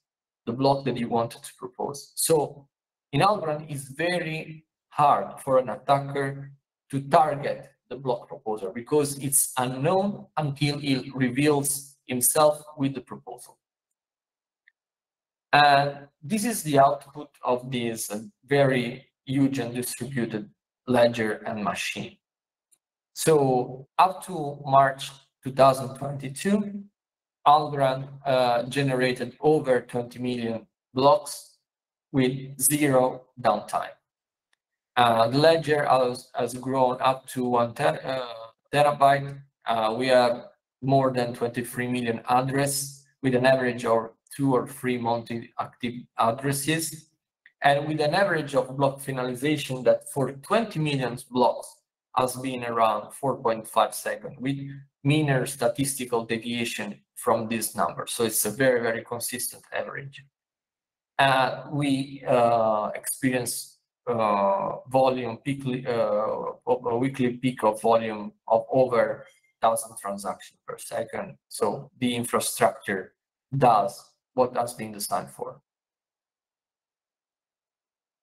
the block that you wanted to propose. So in Algorand, it's very hard for an attacker to target the block proposer because it's unknown until he reveals himself with the proposal. And this is the output of this very huge and distributed ledger and machine. So up to March 2022, Algorand uh, generated over 20 million blocks with zero downtime. Uh, the ledger has, has grown up to one ter uh, terabyte. Uh, we have more than 23 million addresses with an average of two or three monthly active addresses. And with an average of block finalization that for 20 million blocks has been around 4.5 seconds with minor statistical deviation from this number. So it's a very, very consistent average. Uh, we uh, experience uh, volume peak, uh, weekly peak of volume of over 1,000 transactions per second. So the infrastructure does what has been designed for.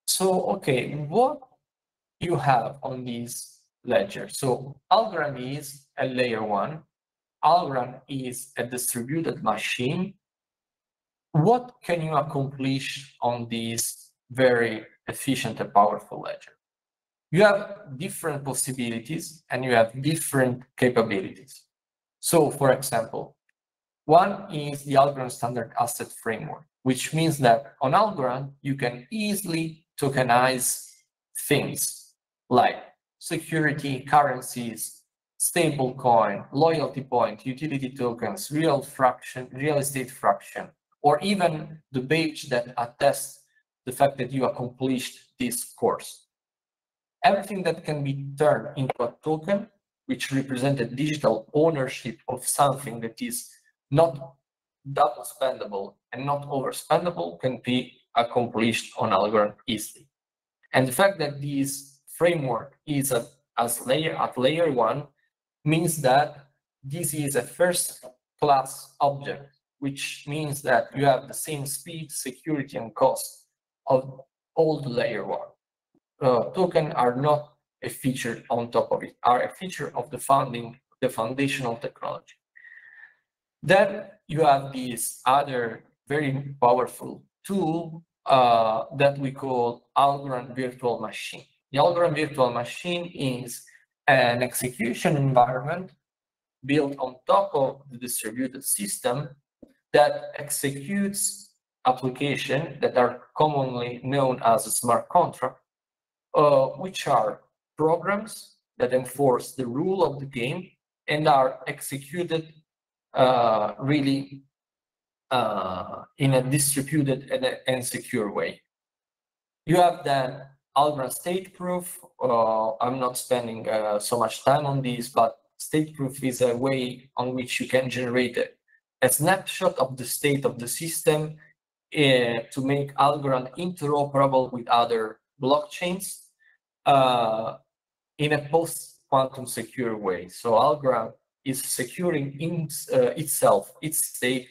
So, okay, what you have on this ledger? So Algorand is a layer one. Algorand is a distributed machine. What can you accomplish on this very efficient and powerful ledger. You have different possibilities and you have different capabilities. So for example, one is the Algorand Standard Asset Framework, which means that on Algorand, you can easily tokenize things like security, currencies, stablecoin, loyalty point, utility tokens, real fraction, real estate fraction, or even the badge that attests the fact that you accomplished this course. Everything that can be turned into a token, which represents a digital ownership of something that is not double spendable and not overspendable can be accomplished on Algorand easily. And the fact that this framework is at, as layer at layer one means that this is a first class object, which means that you have the same speed, security, and cost of all the layer one. Uh, token are not a feature on top of it, are a feature of the founding, the foundational technology. Then you have this other very powerful tool uh, that we call Algorand Virtual Machine. The Algorand Virtual Machine is an execution environment built on top of the distributed system that executes applications that are commonly known as smart contract, uh, which are programs that enforce the rule of the game and are executed uh, really uh, in a distributed and, and secure way. You have then Algorand state proof. Uh, I'm not spending uh, so much time on this, but state proof is a way on which you can generate a, a snapshot of the state of the system uh, to make Algorand interoperable with other blockchains uh, in a post-quantum secure way. So Algorand is securing in, uh, itself, its state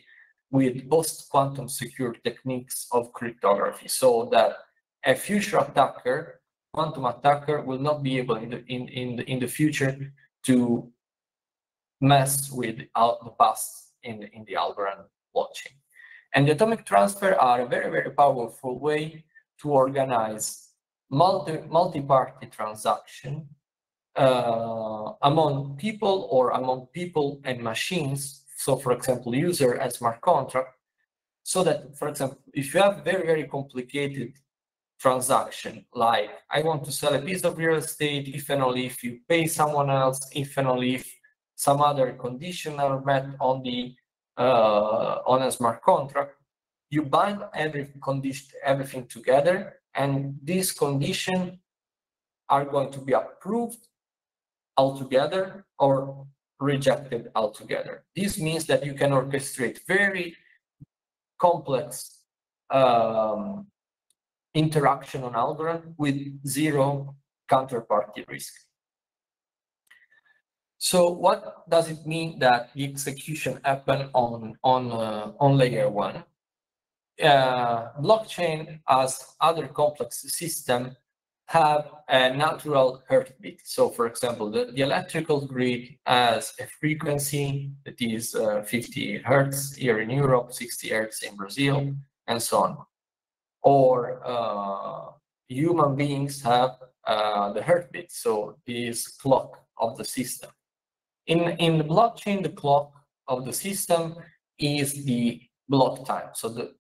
with post-quantum secure techniques of cryptography so that a future attacker, quantum attacker, will not be able in the, in, in the, in the future to mess with the past in, in the Algorand blockchain. And the atomic transfer are a very, very powerful way to organize multi, multi-party transaction uh, among people or among people and machines. So for example, user and smart contract. So that, for example, if you have very, very complicated transaction, like I want to sell a piece of real estate, if and only if you pay someone else, if and only if some other condition are met on the uh, on a smart contract, you bind every condition, everything together, and these conditions are going to be approved altogether or rejected altogether. This means that you can orchestrate very complex um, interaction on Algorand with zero counterparty risk. So what does it mean that the execution happen on on uh, on layer one? Uh, blockchain, as other complex system, have a natural heartbeat. So, for example, the, the electrical grid has a frequency that is uh, 50 hertz here in Europe, 60 hertz in Brazil, and so on or uh, human beings have uh, the heartbeat, so this clock of the system. In, in the blockchain, the clock of the system is the block time. So the,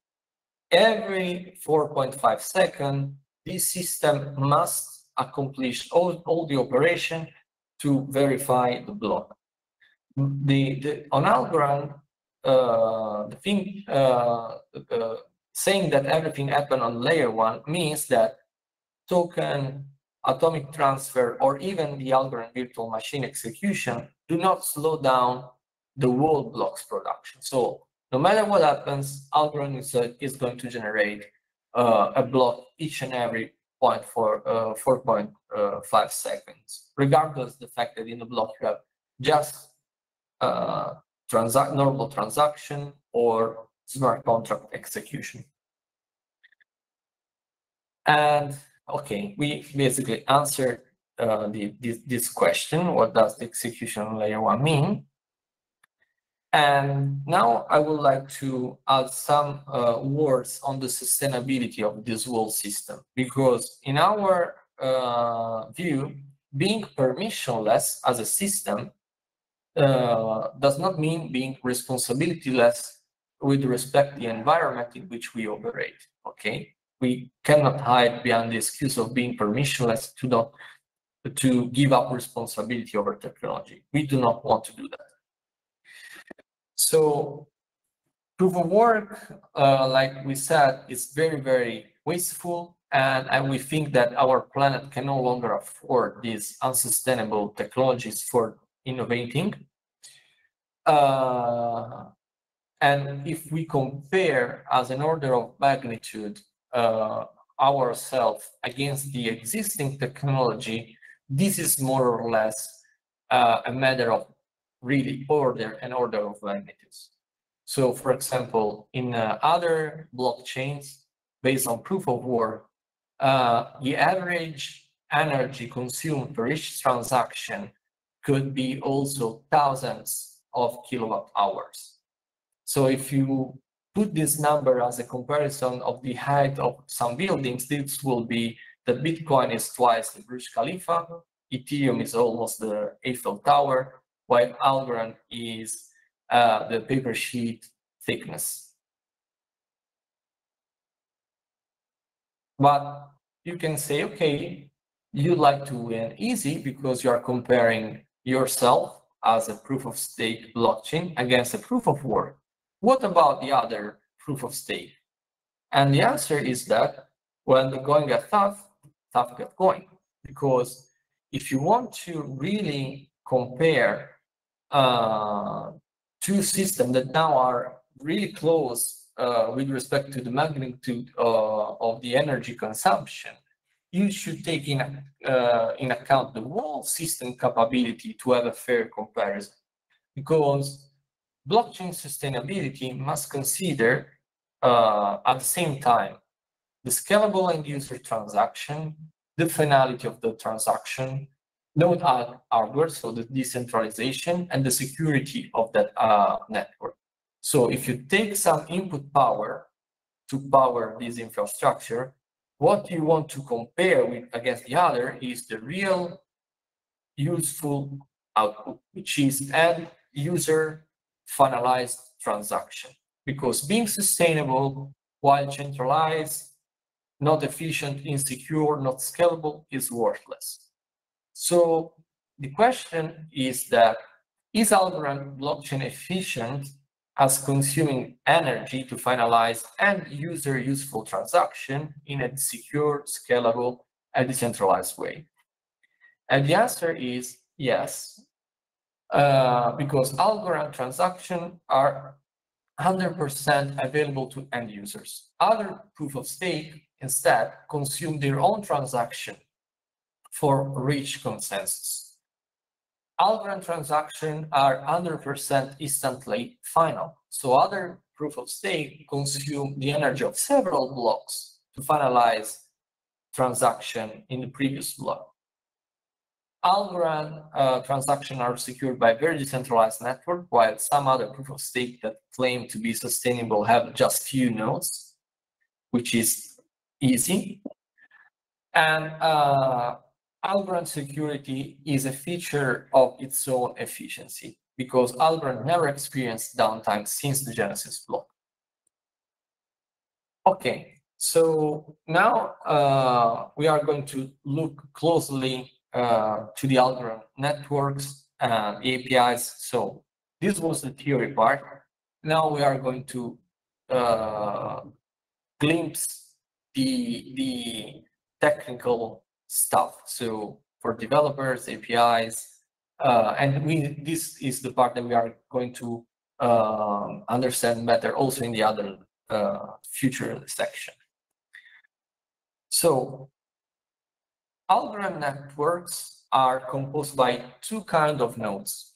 every 4.5 second, this system must accomplish all, all the operation to verify the block. The, the on Algorand, uh, the thing, uh, saying that everything happened on layer one means that token, atomic transfer, or even the Algorand virtual machine execution do not slow down the whole blocks production. So no matter what happens, is, uh, is going to generate uh, a block each and every point for uh, 4.5 uh, seconds, regardless the fact that in the block you have just uh, transact normal transaction or smart contract execution. And okay, we basically answered uh, the, this, this question, what does the execution layer one mean? And now I would like to add some uh, words on the sustainability of this whole system, because in our uh, view, being permissionless as a system uh, does not mean being responsibilityless with respect to the environment in which we operate. Okay, we cannot hide behind the excuse of being permissionless to not to give up responsibility over technology. We do not want to do that. So proof of work, uh, like we said, is very, very wasteful. And, and we think that our planet can no longer afford these unsustainable technologies for innovating. Uh, and if we compare as an order of magnitude uh, ourselves against the existing technology, this is more or less uh, a matter of really order and order of magnitudes. So for example, in uh, other blockchains based on proof of work, uh, the average energy consumed per each transaction could be also thousands of kilowatt hours. So if you put this number as a comparison of the height of some buildings, this will be that Bitcoin is twice the Burj Khalifa, Ethereum is almost the Eiffel Tower, while Algorand is uh, the paper sheet thickness. But you can say, okay, you like to win easy because you are comparing yourself as a proof of stake blockchain against a proof of work. What about the other proof of stake? And the answer is that when the going get tough, tough get going. Because if you want to really compare uh, two systems that now are really close uh, with respect to the magnitude uh, of the energy consumption, you should take in, uh, in account the whole system capability to have a fair comparison. Because blockchain sustainability must consider uh, at the same time the scalable end user transaction, the finality of the transaction, node hardware, so the decentralization and the security of that uh, network. So if you take some input power to power this infrastructure, what you want to compare with against the other is the real useful output, which is end user finalized transaction. Because being sustainable while centralized, not efficient, insecure, not scalable is worthless. So the question is that is Algorand blockchain efficient as consuming energy to finalize end user useful transaction in a secure, scalable, and decentralized way? And the answer is yes, uh, because Algorand transactions are 100% available to end users. Other proof of stake instead consume their own transaction for rich consensus. Algorand transactions are 100% instantly final. So other proof of stake consume the energy of several blocks to finalize transaction in the previous block. Algorand uh, transactions are secured by very decentralized network, while some other proof of stake that claim to be sustainable have just few nodes, which is easy. And uh, Algorand security is a feature of its own efficiency because Algorand never experienced downtime since the Genesis block. Okay, so now uh, we are going to look closely uh, to the Algorand networks and APIs. So this was the theory part. Now we are going to uh, glimpse the, the technical stuff. So for developers, APIs, uh, and we this is the part that we are going to uh, understand better also in the other uh, future section. So Algorand networks are composed by two kind of nodes,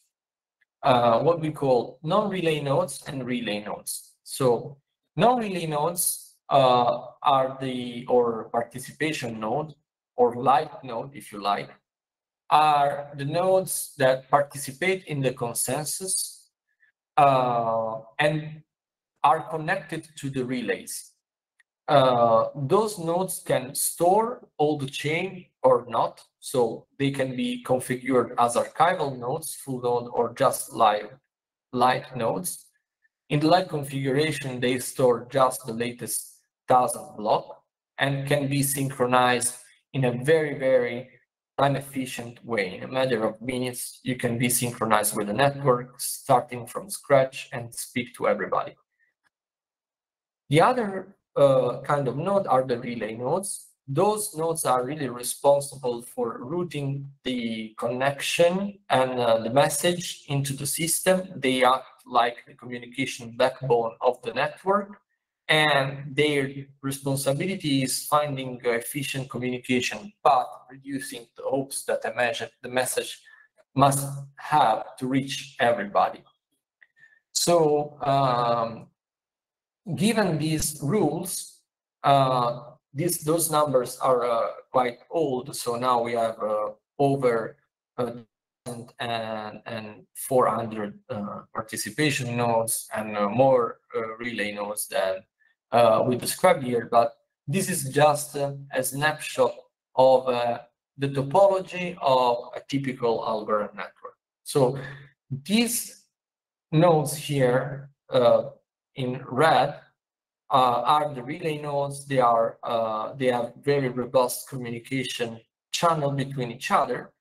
uh, what we call non-relay nodes and relay nodes. So non-relay nodes uh, are the, or participation node, or light node, if you like, are the nodes that participate in the consensus uh, and are connected to the relays. Uh, those nodes can store all the chain or not. So they can be configured as archival nodes, full node, or just live light nodes. In the light configuration, they store just the latest thousand block and can be synchronized in a very, very time efficient way. In a matter of minutes, you can be synchronized with the network, starting from scratch and speak to everybody. The other uh, kind of node are the relay nodes. Those nodes are really responsible for routing the connection and uh, the message into the system. They act like the communication backbone of the network and their responsibility is finding efficient communication but reducing the hopes that the message, the message must have to reach everybody. So um, given these rules, uh, these those numbers are uh, quite old. So now we have uh, over and and 400 uh, participation nodes and uh, more uh, relay nodes than we described here. But this is just a snapshot of the topology of a typical Algorand network. So these nodes here uh, in red uh, are the relay nodes. They are uh, they have very robust communication channel between each other.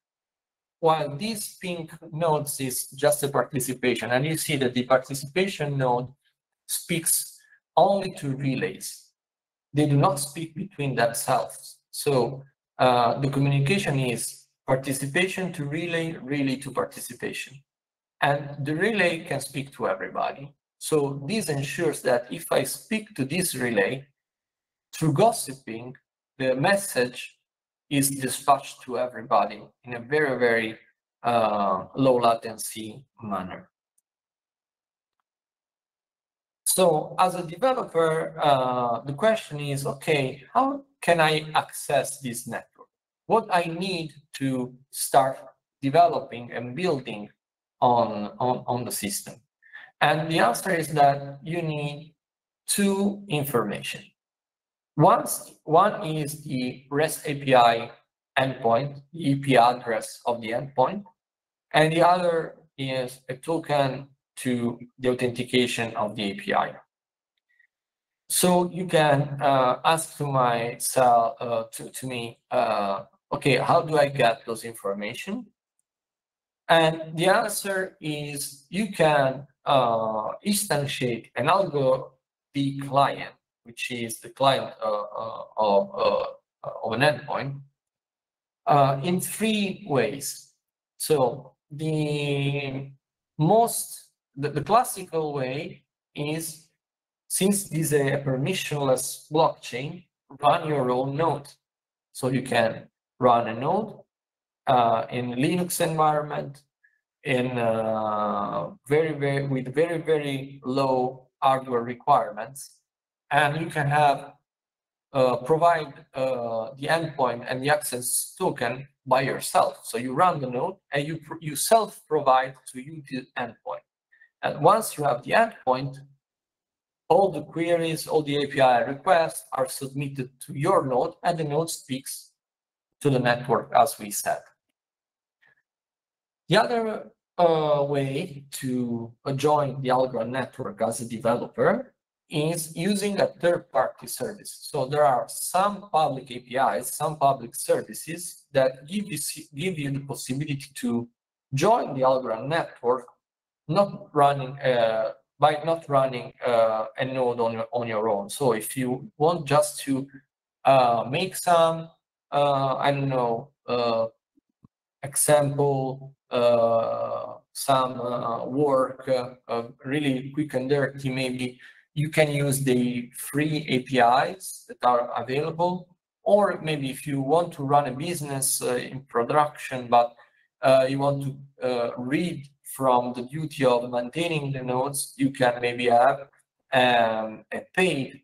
While these pink nodes is just a participation, and you see that the participation node speaks only to relays. They do not speak between themselves. So uh, the communication is participation to relay, relay to participation. And the relay can speak to everybody. So this ensures that if I speak to this relay, through gossiping, the message is dispatched to everybody in a very, very uh, low latency manner. So as a developer, uh, the question is, okay, how can I access this network? What I need to start developing and building on, on, on the system? And the answer is that you need two information. Once, one is the REST API endpoint, the IP address of the endpoint, and the other is a token to the authentication of the API. So you can uh, ask to myself, uh, to, to me, uh, okay, how do I get those information? And the answer is you can uh, instantiate an algo the client, which is the client uh, uh, of, of an endpoint, in three ways. So the most, the, the classical way is, since this is a permissionless blockchain, run your own node. So you can run a node uh, in Linux environment, in uh, very, very, with very, very low hardware requirements. And you can have, uh, provide uh, the endpoint and the access token by yourself. So you run the node and you, you self-provide to you the endpoint. And once you have the endpoint, all the queries, all the API requests are submitted to your node and the node speaks to the network as we said. The other uh, way to join the Algorand network as a developer is using a third-party service. So there are some public APIs, some public services that give you, give you the possibility to join the Algorand network, not running uh, by not running uh, a node on your, on your own. So if you want just to uh, make some, uh, I don't know, uh, example, uh, some work really quick and dirty, maybe you can use the free APIs that are available. Or maybe if you want to run a business in production, but you want to read from the duty of maintaining the nodes, you can maybe have um, a paid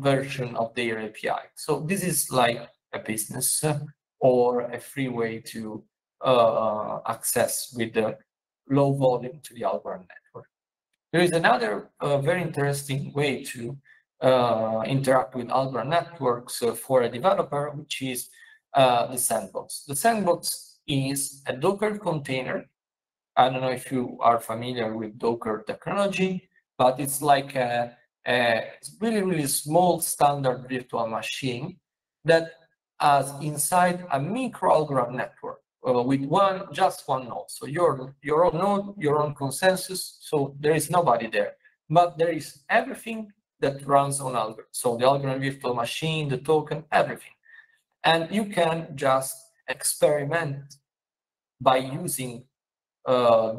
version of their API. So this is like a business or a free way to uh, access with the low volume to the Algorand network. There is another uh, very interesting way to uh, interact with Algorand networks uh, for a developer, which is uh, the sandbox. The sandbox is a Docker container. I don't know if you are familiar with Docker technology, but it's like a, a really, really small standard virtual machine that has inside a micro Algorand network uh, with one, just one node. So your, your own node, your own consensus, so there is nobody there. But there is everything that runs on Algorand. So the Algorand virtual machine, the token, everything. And you can just experiment by using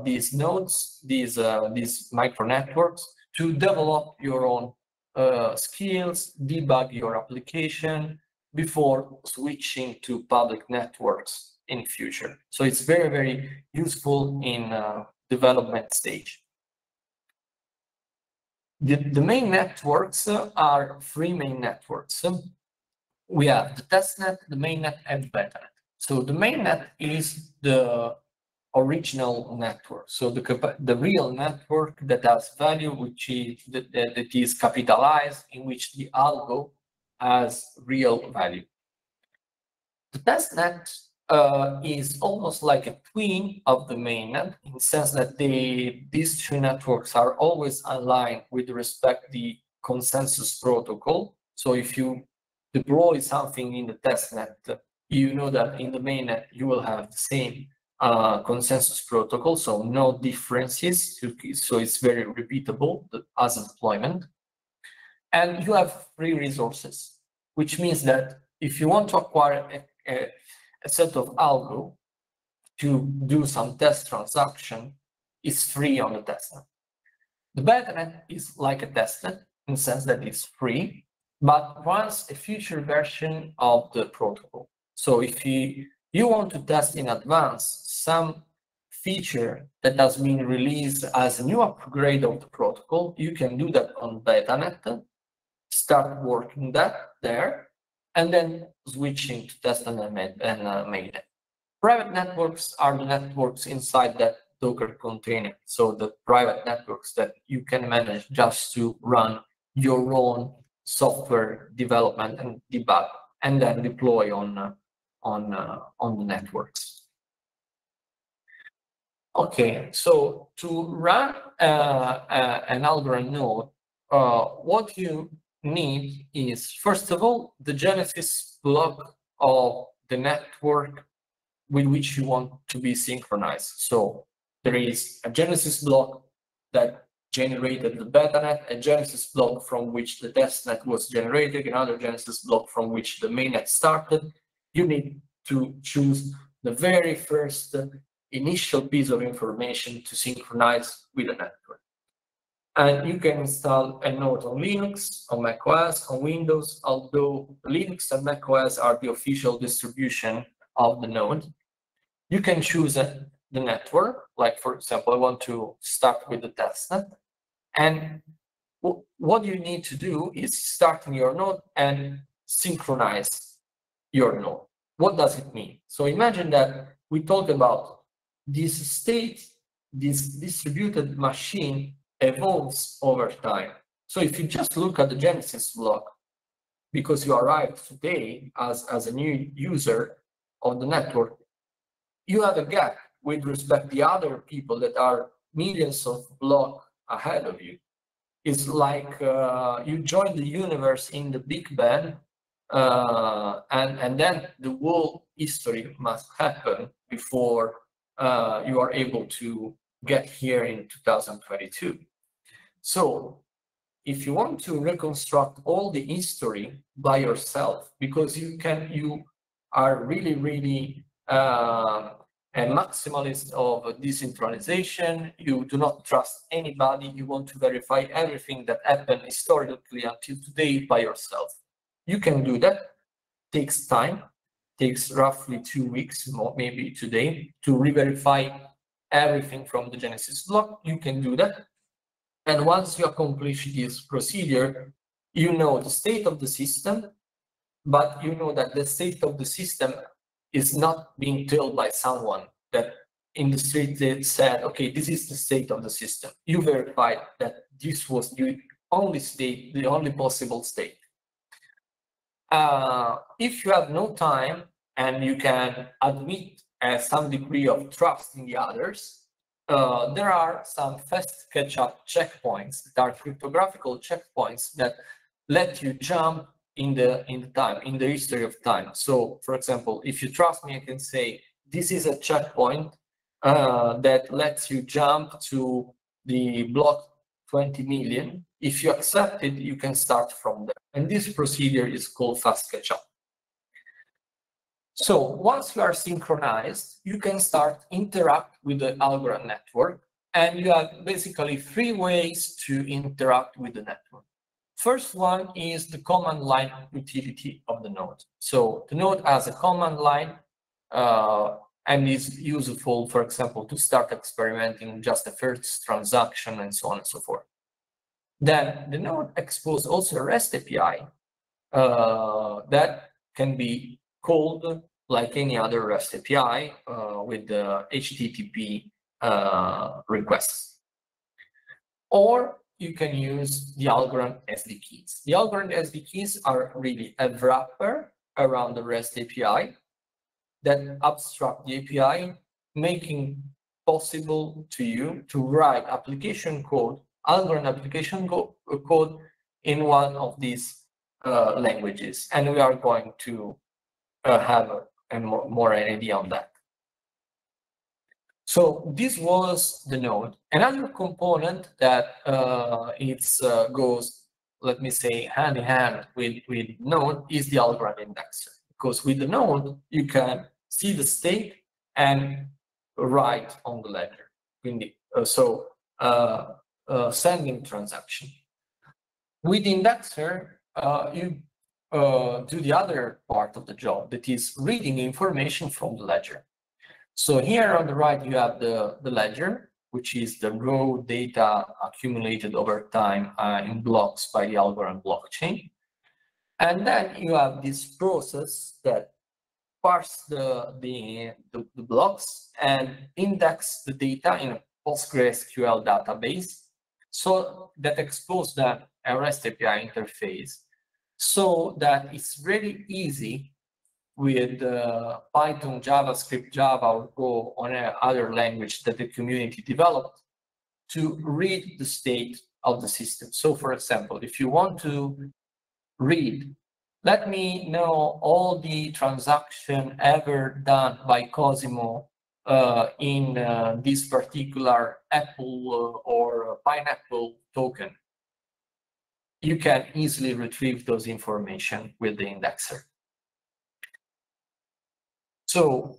these nodes, these, uh, these micro networks to develop your own uh, skills, debug your application, before switching to public networks in future. So it's very, very useful in uh, development stage. The, the main networks are three main networks. We have the testnet, the mainnet, and betanet. So the mainnet is the original network. So the, the real network that has value, which is that, that is capitalized, in which the algo has real value. The testnet uh, is almost like a twin of the mainnet in the sense that they, these two networks are always aligned with respect the consensus protocol. So if you deploy something in the testnet, you know that in the mainnet you will have the same uh, consensus protocol, so no differences. So it's very repeatable as deployment. And you have free resources, which means that if you want to acquire a, a, a set of algo to do some test transaction, it's free on the testnet. The betanet is like a testnet in the sense that it's free, but runs a future version of the protocol. So if you, you want to test in advance some feature that has been released as a new upgrade of the protocol, you can do that on betanet, start working that there, and then switching to test and, uh. Private networks are the networks inside that Docker container. So the private networks that you can manage just to run your own software development and debug, and then deploy on uh, on uh, on the networks. Okay, so to run uh, uh, an Algorand node, uh, what you need is first of all the Genesis block of the network with which you want to be synchronized. So there is a Genesis block that generated the betanet, a Genesis block from which the testnet was generated, another Genesis block from which the mainnet started. You need to choose the very first initial piece of information to synchronize with the network. And you can install a node on Linux, on macOS, on Windows, although Linux and macOS are the official distribution of the node. You can choose a, the network, like for example, I want to start with the testnet. And what you need to do is start in your node and synchronize your node. What does it mean? So imagine that we talked about this state, this distributed machine evolves over time. So if you just look at the Genesis block, because you arrived today as, as a new user of the network, you have a gap with respect to the other people that are millions of blocks ahead of you. It's like uh, you join the universe in the Big Bang, uh, and, and then the whole history must happen before uh, you are able to get here in 2022. So if you want to reconstruct all the history by yourself, because you can, you are really, really uh, a maximalist of decentralization, you do not trust anybody, you want to verify everything that happened historically until today by yourself. You can do that, takes time, takes roughly two weeks, maybe today, to re-verify everything from the Genesis block. You can do that. And once you accomplish this procedure, you know the state of the system, but you know that the state of the system is not being told by someone that in the street they said, okay, this is the state of the system. You verified that this was the only state, the only possible state. Uh, if you have no time and you can admit uh, some degree of trust in the others, uh, there are some fast catch-up checkpoints that are cryptographical checkpoints that let you jump in the in the time in the history of time. So, for example, if you trust me, I can say this is a checkpoint uh, that lets you jump to the block 20 million. If you accept it, you can start from there. And this procedure is called fast catch-up. So once you are synchronized, you can start interact with the Algorand network. And you have basically three ways to interact with the network. First one is the command line utility of the node. So the node has a command line uh, and is useful, for example, to start experimenting just the first transaction and so on and so forth. Then the node exposes also a REST API uh, that can be called like any other REST API uh, with the HTTP uh, requests. Or you can use the Algorand SDKs. The Algorand SDKs are really a wrapper around the REST API that abstract the API, making possible to you to write application code, Algorand application code in one of these uh, languages. And we are going to uh, have a, a more, more idea on that. So this was the node. Another component that uh, it uh, goes, let me say, hand in hand with, with node is the Algorand indexer. Because with the node, you can see the state and write on the ledger. Uh, so uh, uh, sending transaction. With indexer, uh, you do the other part of the job, that is reading information from the ledger. So here on the right, you have the, the ledger, which is the raw data accumulated over time uh, in blocks by the Algorand blockchain. And then you have this process that parse the, the, the, the blocks and index the data in a PostgreSQL database so that expose the REST API interface so that it's really easy with uh, Python, JavaScript, Java, or Go, or other language that the community developed to read the state of the system. So for example, if you want to read, let me know all the transaction ever done by Cosimo in uh, this particular Apple uh, or Pineapple token. You can easily retrieve those information with the indexer. So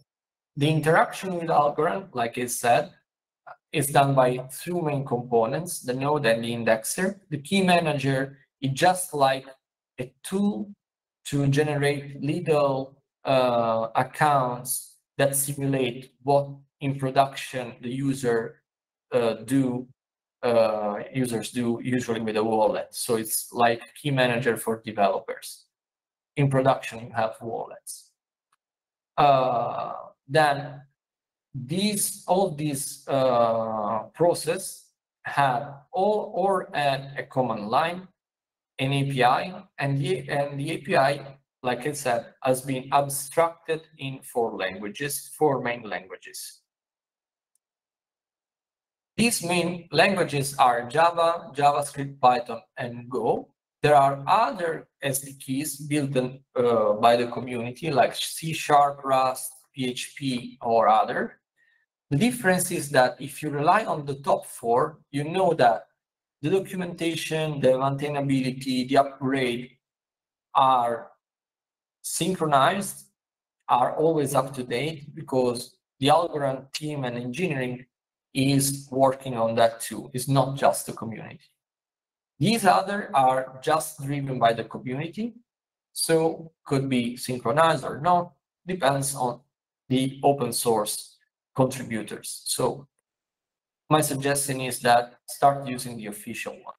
the interaction with Algorand, like I said, is done by two main components, the node and the indexer. The key manager is just like a tool to generate little uh, accounts that simulate what in production the user uh, do uh, users do usually with a wallet. So it's like key manager for developers. In production, you have wallets uh, then these all these uh, process have all or an, a command line, an API, and the and the API, like I said, has been abstracted in four languages, four main languages. These main languages are Java, JavaScript, Python, and Go. There are other SDKs built in, uh, by the community like C Sharp, Rust, PHP, or other. The difference is that if you rely on the top four, you know that the documentation, the maintainability, the upgrade are synchronized, are always up mm-hmm. to date because the Algorand team and engineering is working on that too. It's not just the community. These other are just driven by the community, so could be synchronized or not, depends on the open source contributors. So my suggestion is that start using the official one.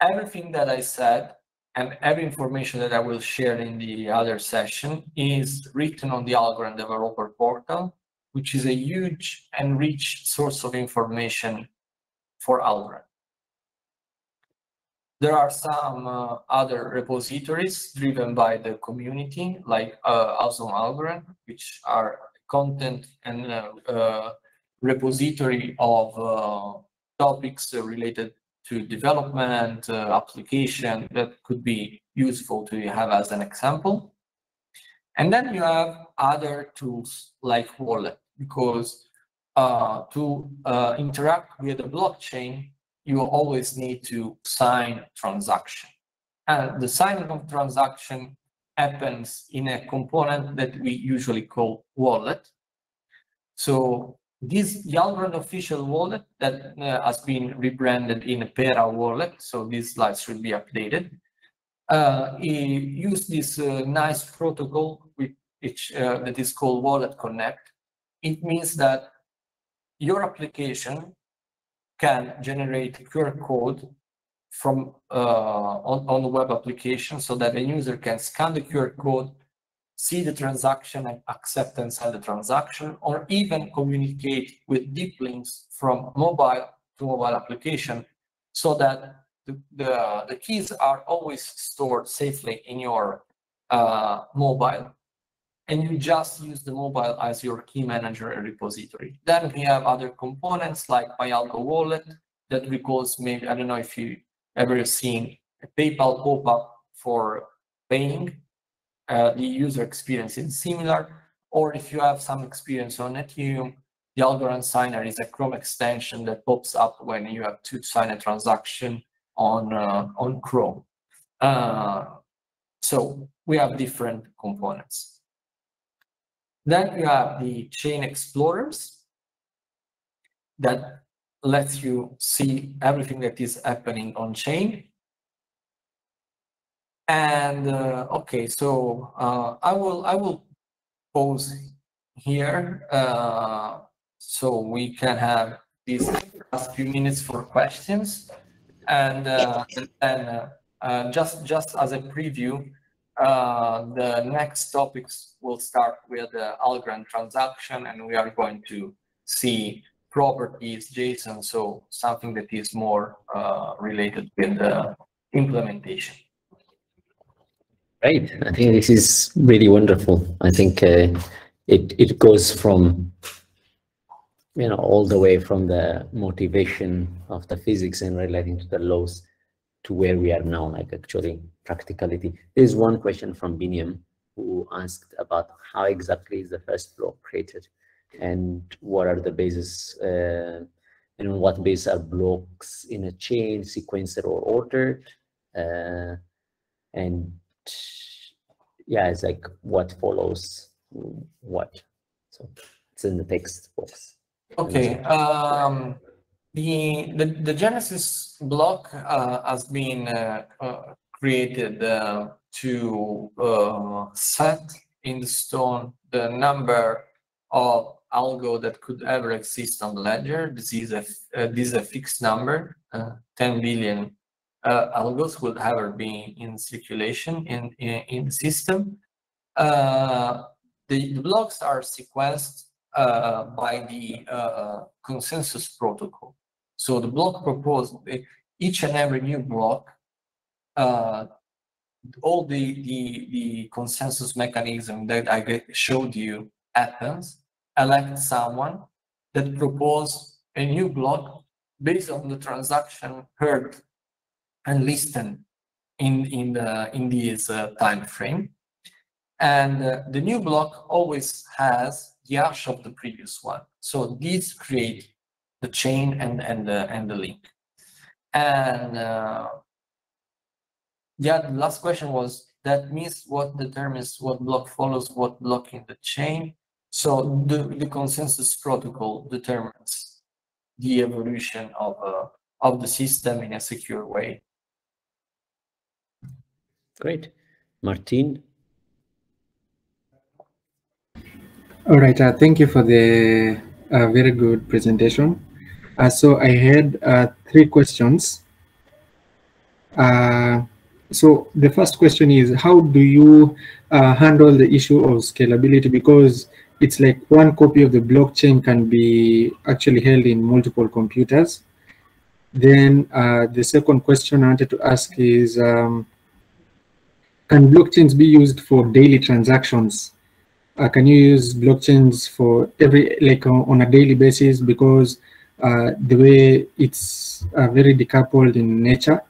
Everything that I said and every information that I will share in the other session is written on the Algorand Developer Portal, which is a huge and rich source of information for Algorand. There are some uh, other repositories driven by the community, like uh, Awesome Algorand, which are content and uh, uh repository of uh, topics related to development, uh, application that could be useful to have as an example. And then you have other tools like Wallet, because uh, to uh, interact with the blockchain, you always need to sign transaction. And the signing of transaction happens in a component that we usually call wallet. So this Algorand official wallet that uh, has been rebranded in a Pera wallet, so these slides should be updated, uh, use this uh, nice protocol which uh, that is called Wallet Connect. It means that your application can generate QR code from uh, on, on the web application so that a user can scan the QR code, see the transaction and accept and send the transaction, or even communicate with deep links from mobile to mobile application so that the, the, the keys are always stored safely in your uh, mobile and you just use the mobile as your key manager and repository. Then we have other components like MyAlgo Wallet that recalls maybe, I don't know if you ever seen a PayPal pop-up for paying. Uh, the user experience is similar, or if you have some experience on Ethereum, the Algorand Signer is a Chrome extension that pops up when you have to sign a transaction on uh, on Chrome. Uh, so we have different components. Then you have the chain explorers that lets you see everything that is happening on chain. And uh, okay, so uh, I will I will pause here uh, so we can have these last few minutes for questions. And, uh, and then uh, uh, just just as a preview, the next topics will start with the Algorand transaction, and we are going to see properties JSON, so something that is more related with the implementation. Right. I think this is really wonderful. I think uh, it it goes from you know all the way from the motivation of the physics and relating to the laws to where we are now, like actually practicality. There's one question from Biniam who asked about how exactly is the first block created and what are the bases uh, and what base are blocks in a chain, sequenced or ordered. Uh, and yeah, it's like what follows what. So it's in the text box. Okay. Um, the, the, the Genesis block uh, has been uh, uh, created uh, to uh, set in the stone the number of algo that could ever exist on the ledger. This is a, uh, this is a fixed number. 10 billion algos will ever be in circulation in, in, in the system. the, the blocks are sequenced uh, by the uh, consensus protocol. So the block proposed, each and every new block, uh, all the, the, the consensus mechanism that I showed you happens, elect someone that propose a new block based on the transaction heard and listen in in the in this uh, time frame and uh, the new block always has the hash of the previous one so these create the chain and and the and the link. And uh, yeah, the last question was that means what determines what block follows what block in the chain. So the, the consensus protocol determines the evolution of uh, of the system in a secure way. Great. Martin? All right, uh, thank you for the uh, very good presentation. Uh, so I had uh, three questions. Uh, so the first question is, how do you uh, handle the issue of scalability? Because it's like one copy of the blockchain can be actually held in multiple computers. Then uh, the second question I wanted to ask is, um, can blockchains be used for daily transactions? Uh, can you use blockchains for every, like on a daily basis? Because uh, the way it's uh, very decoupled in nature.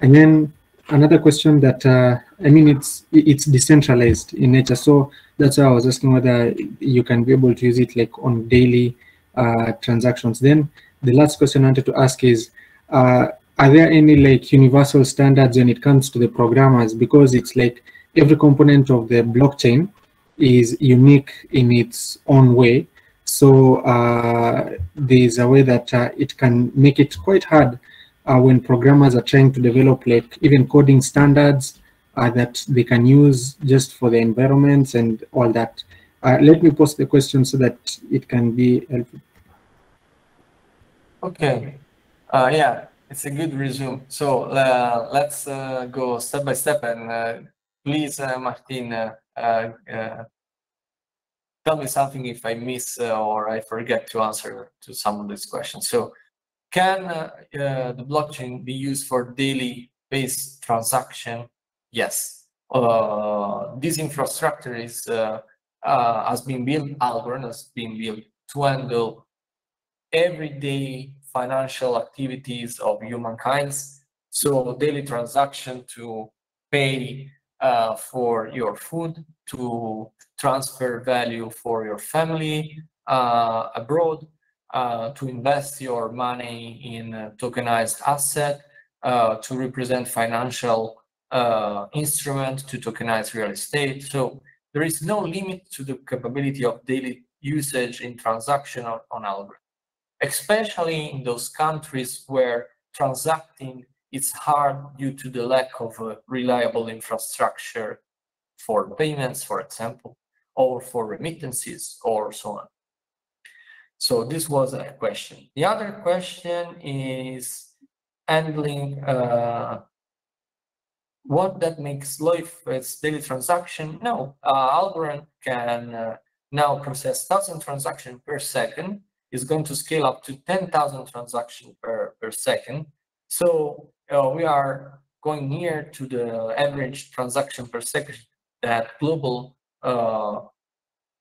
And then another question that, uh, I mean, it's it's decentralized in nature. So that's why I was asking whether you can be able to use it like on daily uh, transactions. Then the last question I wanted to ask is, uh, are there any like universal standards when it comes to the programmers? Because it's like every component of the blockchain is unique in its own way. So uh, there's a way that uh, it can make it quite hard uh, when programmers are trying to develop like even coding standards uh, that they can use just for the environments and all that. Uh, let me post the question so that it can be helpful. Okay. Uh, yeah, it's a good resume. So uh, let's uh, go step by step and uh, please, uh, Martin, uh, tell me something if I miss or I forget to answer to some of these questions. So can the blockchain be used for daily based transaction? Yes. this infrastructure is has been built, Algorand has been built to handle everyday financial activities of humankind. So daily transaction to pay uh, for your food, to transfer value for your family uh, abroad, uh, to invest your money in tokenized asset, uh, to represent financial uh, instrument, to tokenize real estate. So there is no limit to the capability of daily usage in transaction on, on Algorand especially in those countries where transacting is hard due to the lack of a reliable infrastructure for payments, for example, or for remittances, or so on. So this was a question. The other question is handling uh, what that makes life as daily transaction. No, uh, Algorand can uh, now process 1,000 transactions per second is going to scale up to 10,000 transactions per, per second. So uh, we are going near to the average transaction per second that global uh,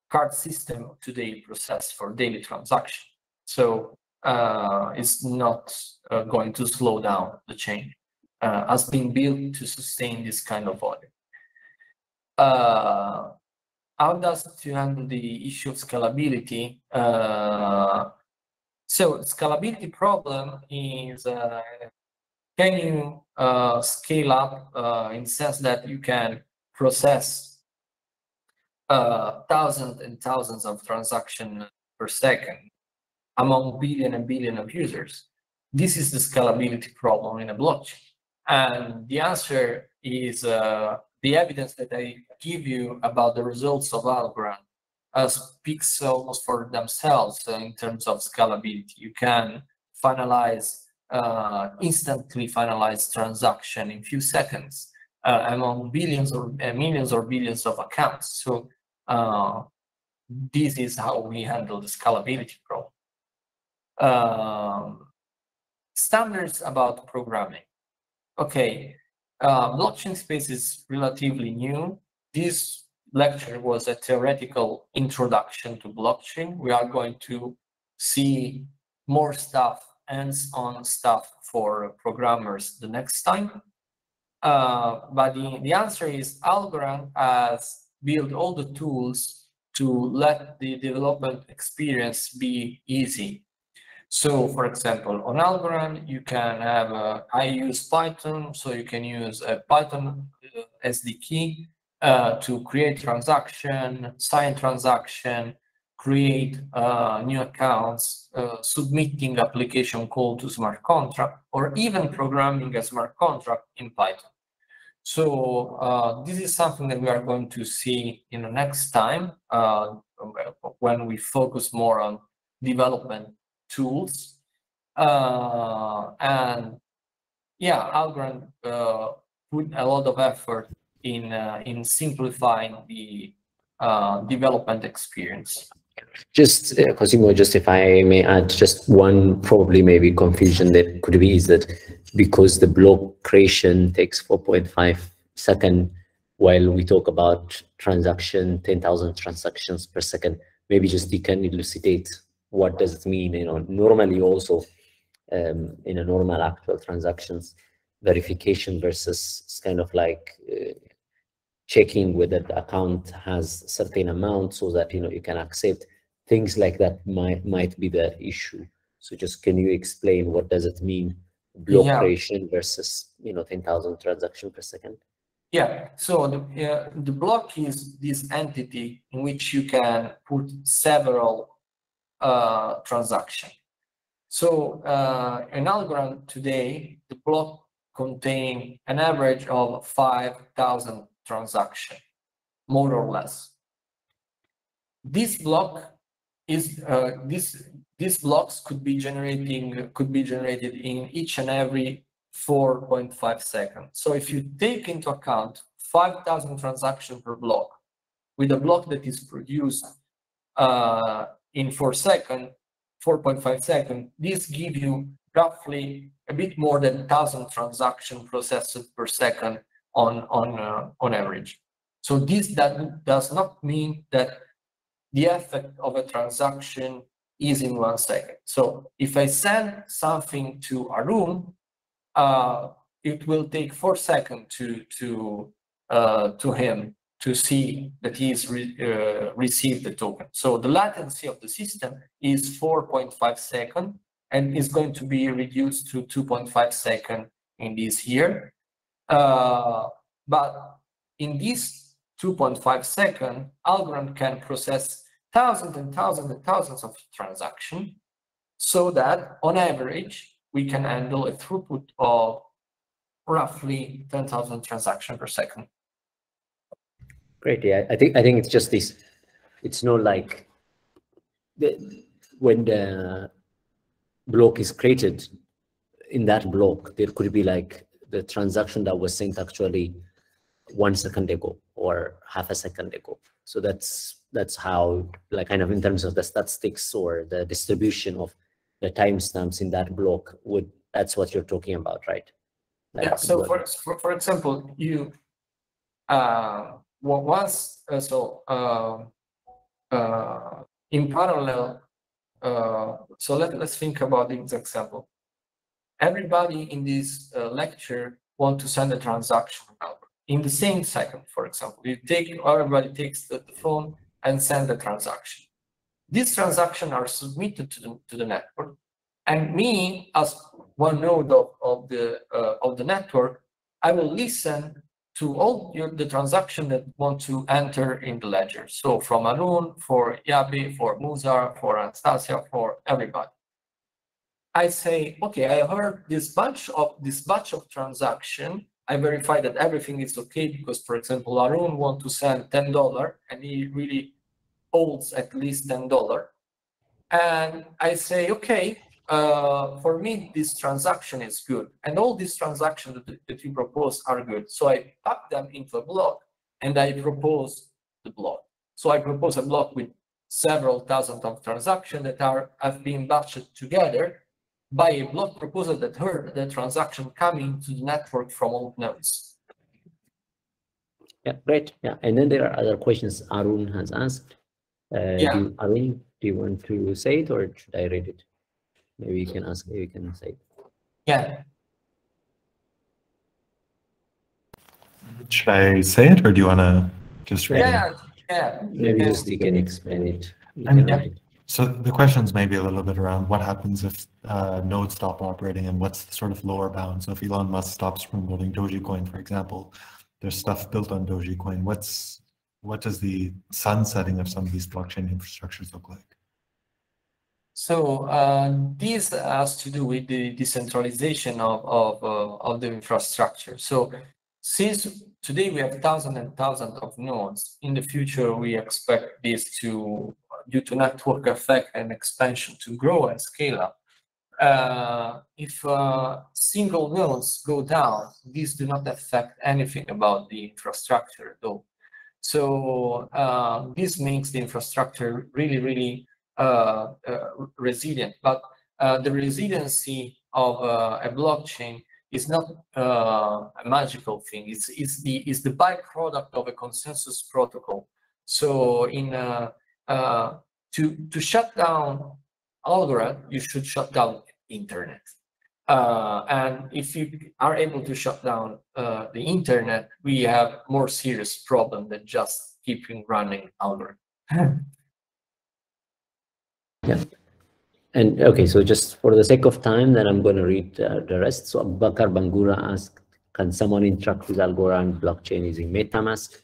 card system today process for daily transaction. So uh, it's not uh, going to slow down the chain. Uh, has been built to sustain this kind of volume. How does to handle the issue of scalability? Uh, so scalability problem is uh, can you uh, scale up uh, in sense that you can process uh, thousands and thousands of transactions per second among billion and billion of users? This is the scalability problem in a blockchain. And the answer is uh, the evidence that I give you about the results of Algorand uh, speaks almost for themselves uh, in terms of scalability. You can finalize, uh, instantly finalize transaction in few seconds uh, among billions or uh, millions or billions of accounts. So uh, this is how we handle the scalability problem. Um, standards about programming. Okay, uh, blockchain space is relatively new. This lecture was a theoretical introduction to blockchain. We are going to see more stuff, hands-on stuff for programmers the next time. Uh, but the, the answer is Algorand has built all the tools to let the development experience be easy. So for example, on Algorand, you can have, a, I use Python, so you can use a Python uh, SDK uh, to create transaction, sign transaction, create uh, new accounts, uh, submitting application call to smart contract, or even programming a smart contract in Python. So uh, this is something that we are going to see in the next time uh, when we focus more on development tools. Uh, and yeah, Algorand uh, put a lot of effort in uh, in simplifying the uh, development experience. Just uh, just if I may add, just one probably maybe confusion that could be is that because the block creation takes 4.5 second, while we talk about transaction 10,000 transactions per second, maybe just you can elucidate what does it mean you know normally also um, in a normal actual transactions verification versus kind of like uh, checking whether the account has certain amount so that you know you can accept. Things like that might might be the issue. So just can you explain what does it mean block yeah. creation versus you know 10,000 transaction per second? Yeah, so the, uh, the block is this entity in which you can put several uh, transaction. So uh, in Algorand today, the block contain an average of 5,000 transactions, more or less. This block is uh, this these blocks could be generating could be generated in each and every 4.5 seconds. So if you take into account 5,000 transactions per block with a block that is produced uh, in 4 seconds, 4.5 seconds, this give you roughly a bit more than 1,000 transactions processed per second on, on, uh, on average. So this that does not mean that the effect of a transaction is in one second. So if I send something to Arun, uh, it will take four seconds to to uh, to him to see that he's re, uh, received the token. So the latency of the system is 4.5 second and is going to be reduced to 2.5 second in this year. Uh, but in this 2.5 second, Algorand can process thousands and thousands and thousands of transactions so that on average, we can handle a throughput of roughly 10,000 transactions per second. Great. Yeah, I think I think it's just this. It's not like the, when the block is created in that block, there could be like the transaction that was sent actually one second ago or half a second ago. So that's that's how like kind of in terms of the statistics or the distribution of the timestamps in that block would that's what you're talking about, right? Like yeah. So for, for, for example, you uh, once uh, so uh, uh, in parallel. So let let's think about this example. Everybody in this lecture want to send a transaction in the same second. For example, you take everybody takes the, the phone and send the transaction. These transactions are submitted to the, to the network. And me, as one node of, of the uh, of the network, I will listen to all your, the transaction that want to enter in the ledger. So from Arun, for Yabi, for Muzar, for Anastasia, for everybody. I say, okay, I heard this bunch of this batch of transaction. I verify that everything is okay because, for example, Arun want to send $10 and he really holds at least $10. And I say, okay, uh, for me, this transaction is good. And all these transactions that, that you propose are good. So I pack them into a block and I propose the block. So I propose a block with several thousand of transactions that are have been batched together by a block proposer that heard the transaction coming to the network from all nodes. Yeah, great. Yeah, and then there are other questions Arun has asked. Uh, Yeah. do, Arun, do you want to say it or should I read it? Maybe you can ask, you can say. Yeah, Should I say it or do you want to just read it? yeah, yeah. Maybe yeah. just you can explain it. I mean, can yeah. it. So the questions may be a little bit around what happens if uh, nodes stop operating and what's the sort of lower bound. So if Elon Musk stops promoting Dogecoin, for example, there's stuff built on Dogecoin. What's what does the sunsetting of some of these blockchain infrastructures look like? So uh, this has to do with the decentralization of of, uh, of the infrastructure. So since today we have thousands and thousands of nodes, in the future we expect this to, due to network effect and expansion, to grow and scale up. Uh, if uh, single nodes go down, these do not affect anything about the infrastructure though. So uh, this makes the infrastructure really, really resilient. But uh, the resiliency of uh, a blockchain is not uh, a magical thing. It's, it's, the, it's the byproduct of a consensus protocol. So in uh, uh, to, to shut down Algorand, you should shut down internet. Uh, and if you are able to shut down uh, the internet, we have more serious problem than just keeping running Algorand. And okay, so just for the sake of time, then I'm going to read uh, the rest. So Bakar Bangura asked, can someone interact with Algorand blockchain using MetaMask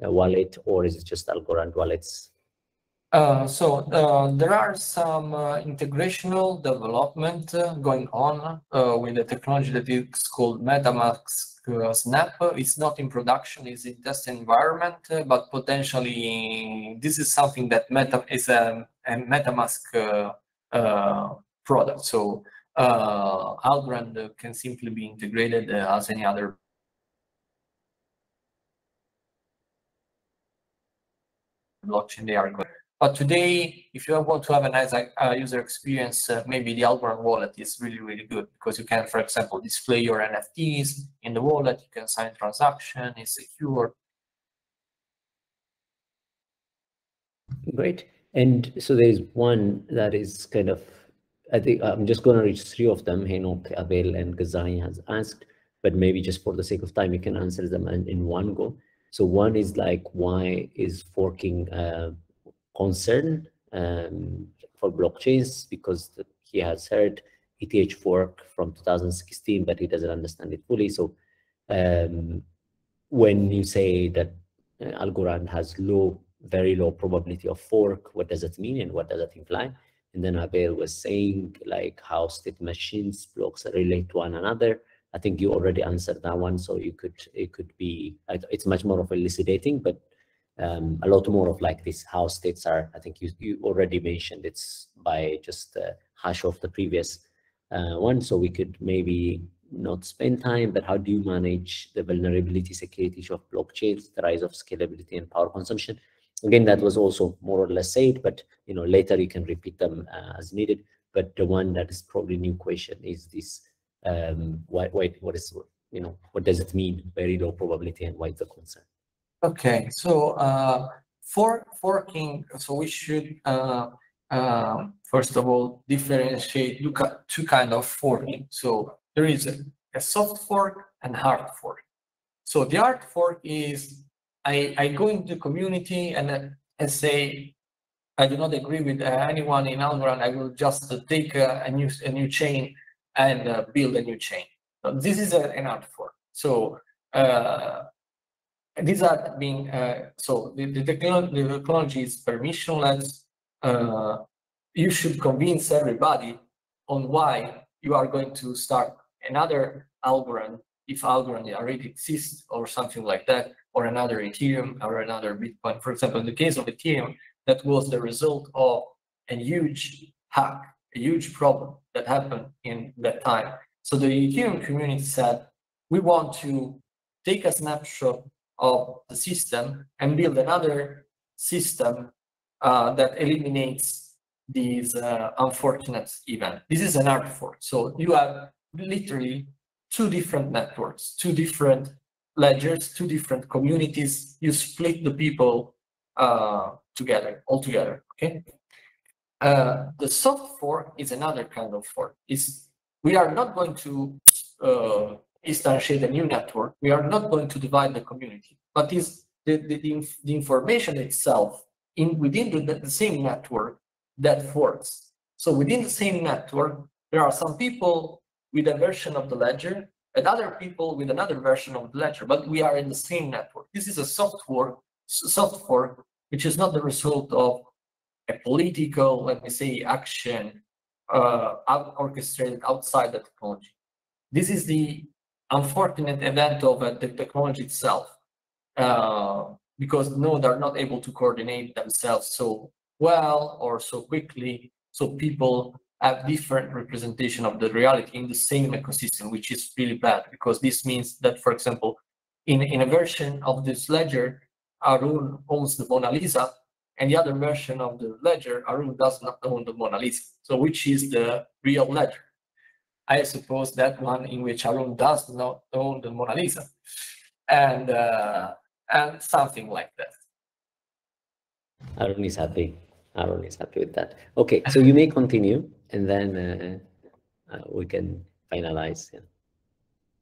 wallet, or is it just Algorand wallets? Uh, so uh, there are some uh, integrational development uh, going on uh, with the technology that is called MetaMask uh, Snap. It's not in production, it's in test environment, uh, but potentially this is something that Meta is a, a MetaMask uh, uh, product. So Algorand can simply be integrated as any other blockchain they are going but today, if you want to have a nice uh, user experience, uh, maybe the Algorand wallet is really, really good because you can, for example, display your NFTs in the wallet, you can sign transaction, it's secure. Great. And so there's one that is kind of, I think I'm just going to read three of them, Henok, Abel, and Gazai has asked, but maybe just for the sake of time, you can answer them in, in one go. So one is like, why is forking uh, concern um, for blockchains because he has heard ETH fork from 2016, but he doesn't understand it fully. So um, when you say that uh, Algorand has low, very low probability of fork, what does it mean and what does it imply? And then Abel was saying like how state machines blocks relate to one another. I think you already answered that one, so you could it could be it's much more of elucidating, but um, a lot more of like this how states are. I think you, you already mentioned it's by just the hash of the previous uh, one. So we could maybe not spend time, but how do you manage the vulnerability security of blockchains, the rise of scalability and power consumption? Again, that was also more or less said, but you know later you can repeat them uh, as needed. But the one that is probably new question is this: um, what, what, what is you know what does it mean? Very low probability, and why the concern? Okay, so uh, for forking, so we should uh, uh, first of all differentiate, look at two kind of forking. So there is a, a soft fork and hard fork. So the hard fork is I, I go into community and, and say, I do not agree with uh, anyone in Algorand. I will just uh, take a, new a new chain and uh, build a new chain. So this is a, an hard fork. So uh, these are being uh, so the, the, technology, the technology is permissionless. Uh, you should convince everybody on why you are going to start another Algorand if Algorand already exists or something like that, or another Ethereum or another Bitcoin. For example, in the case of Ethereum, that was the result of a huge hack, a huge problem that happened in that time. So the Ethereum community said, we want to take a snapshot of the system and build another system uh, that eliminates these uh, unfortunate events. This is an hard fork. So you have literally two different networks, two different ledgers, two different communities. You split the people uh, together, all together, okay? Uh, the soft fork is another kind of fork. Is we are not going to uh, instantiate a new network, we are not going to divide the community, but is the, the, the, the information itself in within the, the same network that works. So within the same network, there are some people with a version of the ledger and other people with another version of the ledger, but we are in the same network. This is a soft fork, software which is not the result of a political, let me say, action uh, orchestrated outside the technology. This is the unfortunate event of uh, the technology itself, uh, because nodes are not able to coordinate themselves so well or so quickly. So people have different representation of the reality in the same ecosystem, which is really bad because this means that, for example, in, in a version of this ledger, Arun owns the Mona Lisa, and the other version of the ledger, Arun does not own the Mona Lisa. So which is the real ledger? I suppose that one in which Arun does not own the Mona Lisa, and uh, and something like that. Arun is happy. Arun is happy with that. Okay, so you may continue, and then uh, uh, we can finalize. Yeah.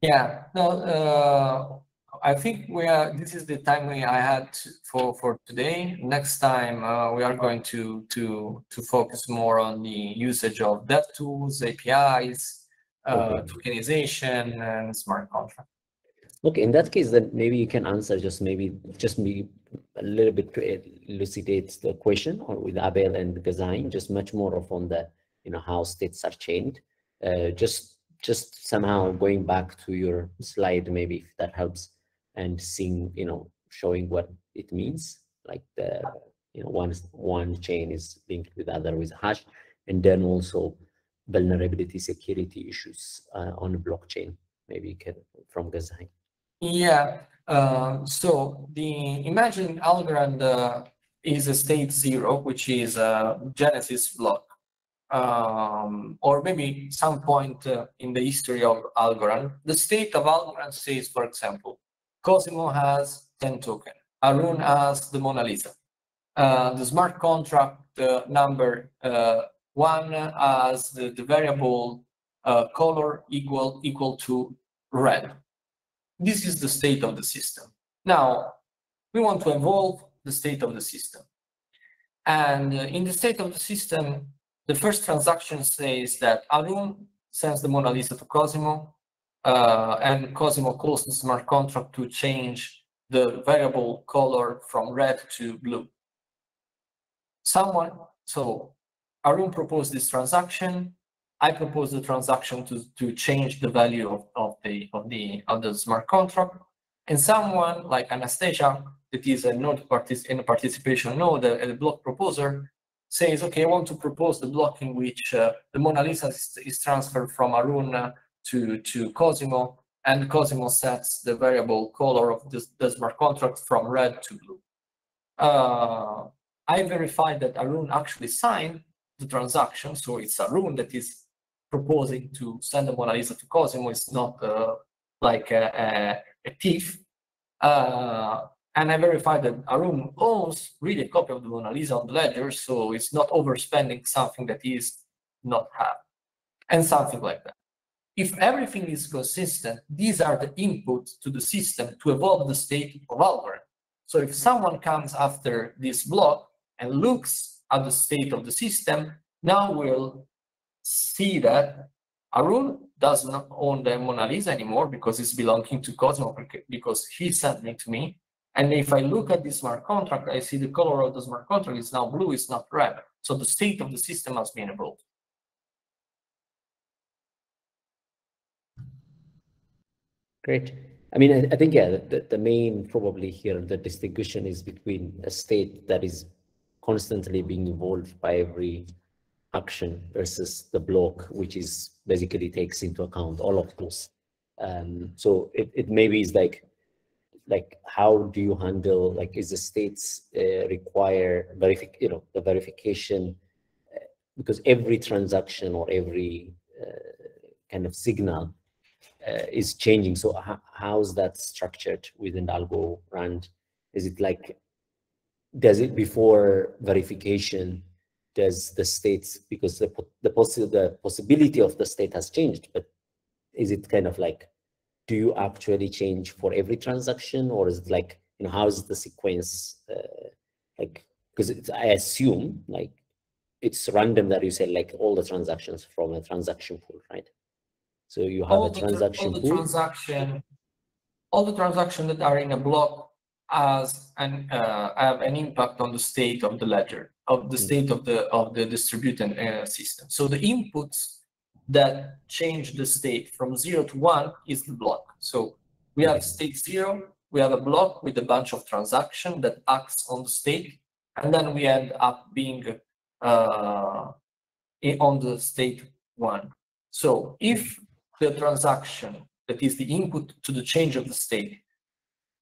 Yeah. No. Uh, I think we are. This is the time we I had for for today. Next time uh, we are going to to to focus more on the usage of dev tools, APIs, uh, tokenization and smart contract. Okay, in that case, then maybe you can answer just maybe just be a little bit to elucidate the question or with Abel and Gazain, just much more of on the, you know, how states are chained. Uh, just just somehow going back to your slide, maybe if that helps, and seeing, you know, showing what it means, like the, you know, one one chain is linked with other with hash, and then also vulnerability security issues uh, on blockchain. Maybe you can from Gazain. Yeah. Uh, so the imagine Algorand uh, is a state zero, which is a Genesis block um, or maybe some point uh, in the history of Algorand, the state of Algorand says, for example, Cosimo has 10 token, Arun has the Mona Lisa. Uh, the smart contract uh, number one as the, the variable uh, color equal equal to red. This is the state of the system. Now, we want to evolve the state of the system. And uh, in the state of the system, the first transaction says that Arun sends the Mona Lisa to Cosimo, uh, and Cosimo calls the smart contract to change the variable color from red to blue. Someone, so Arun proposed this transaction. I propose the transaction to, to change the value of, of the of the of the smart contract. And someone like Anastasia, that is a node partic in a participation node, a, a block proposer, says, okay, I want to propose the block in which uh, the Mona Lisa is, is, transferred from Arun to, to Cosimo, and Cosimo sets the variable color of this, the smart contract from red to blue. Uh, I verified that Arun actually signed the transaction, so it's Arun that is proposing to send the Mona Lisa to Cosimo. It's not uh, like a, a, a thief. Uh, and I verified that Arun owns really a copy of the Mona Lisa on the ledger, so it's not overspending something that he is not have, and something like that. If everything is consistent, these are the inputs to the system to evolve the state of Algorand. So if someone comes after this block and looks at the state of the system, now we'll see that Arun does not own the Mona Lisa anymore because it's belonging to Cosimo because he sent it to me. And if I look at the smart contract, I see the color of the smart contract is now blue, it's not red. So the state of the system has been evolved. Great. I mean, I, I think, yeah, the, the main probably here, the distinction is between a state that is constantly being evolved by every action versus the block, which is basically takes into account all of those. Um, so it, it maybe is like like how do you handle like is the states uh, require verific you know the verification uh, because every transaction or every uh, kind of signal uh, is changing so how's that structured within the Algorand is it like does it before verification? Does the states because the the, possi the possibility of the state has changed but is it kind of like do you actually change for every transaction or is it like you know how is the sequence uh, like because i assume like it's random that you say like all the transactions from a transaction pool right? So you have all a transaction all pool. transaction all the transactions that are in a block as an uh, have an impact on the state of the ledger of the Mm. state of the of the distributed uh, system so the inputs that change the state from zero to one is the block. So we have state zero, we have a block with a bunch of transaction that acts on the state, and then we end up being uh, on the state one. So if the transaction that is the input to the change of the state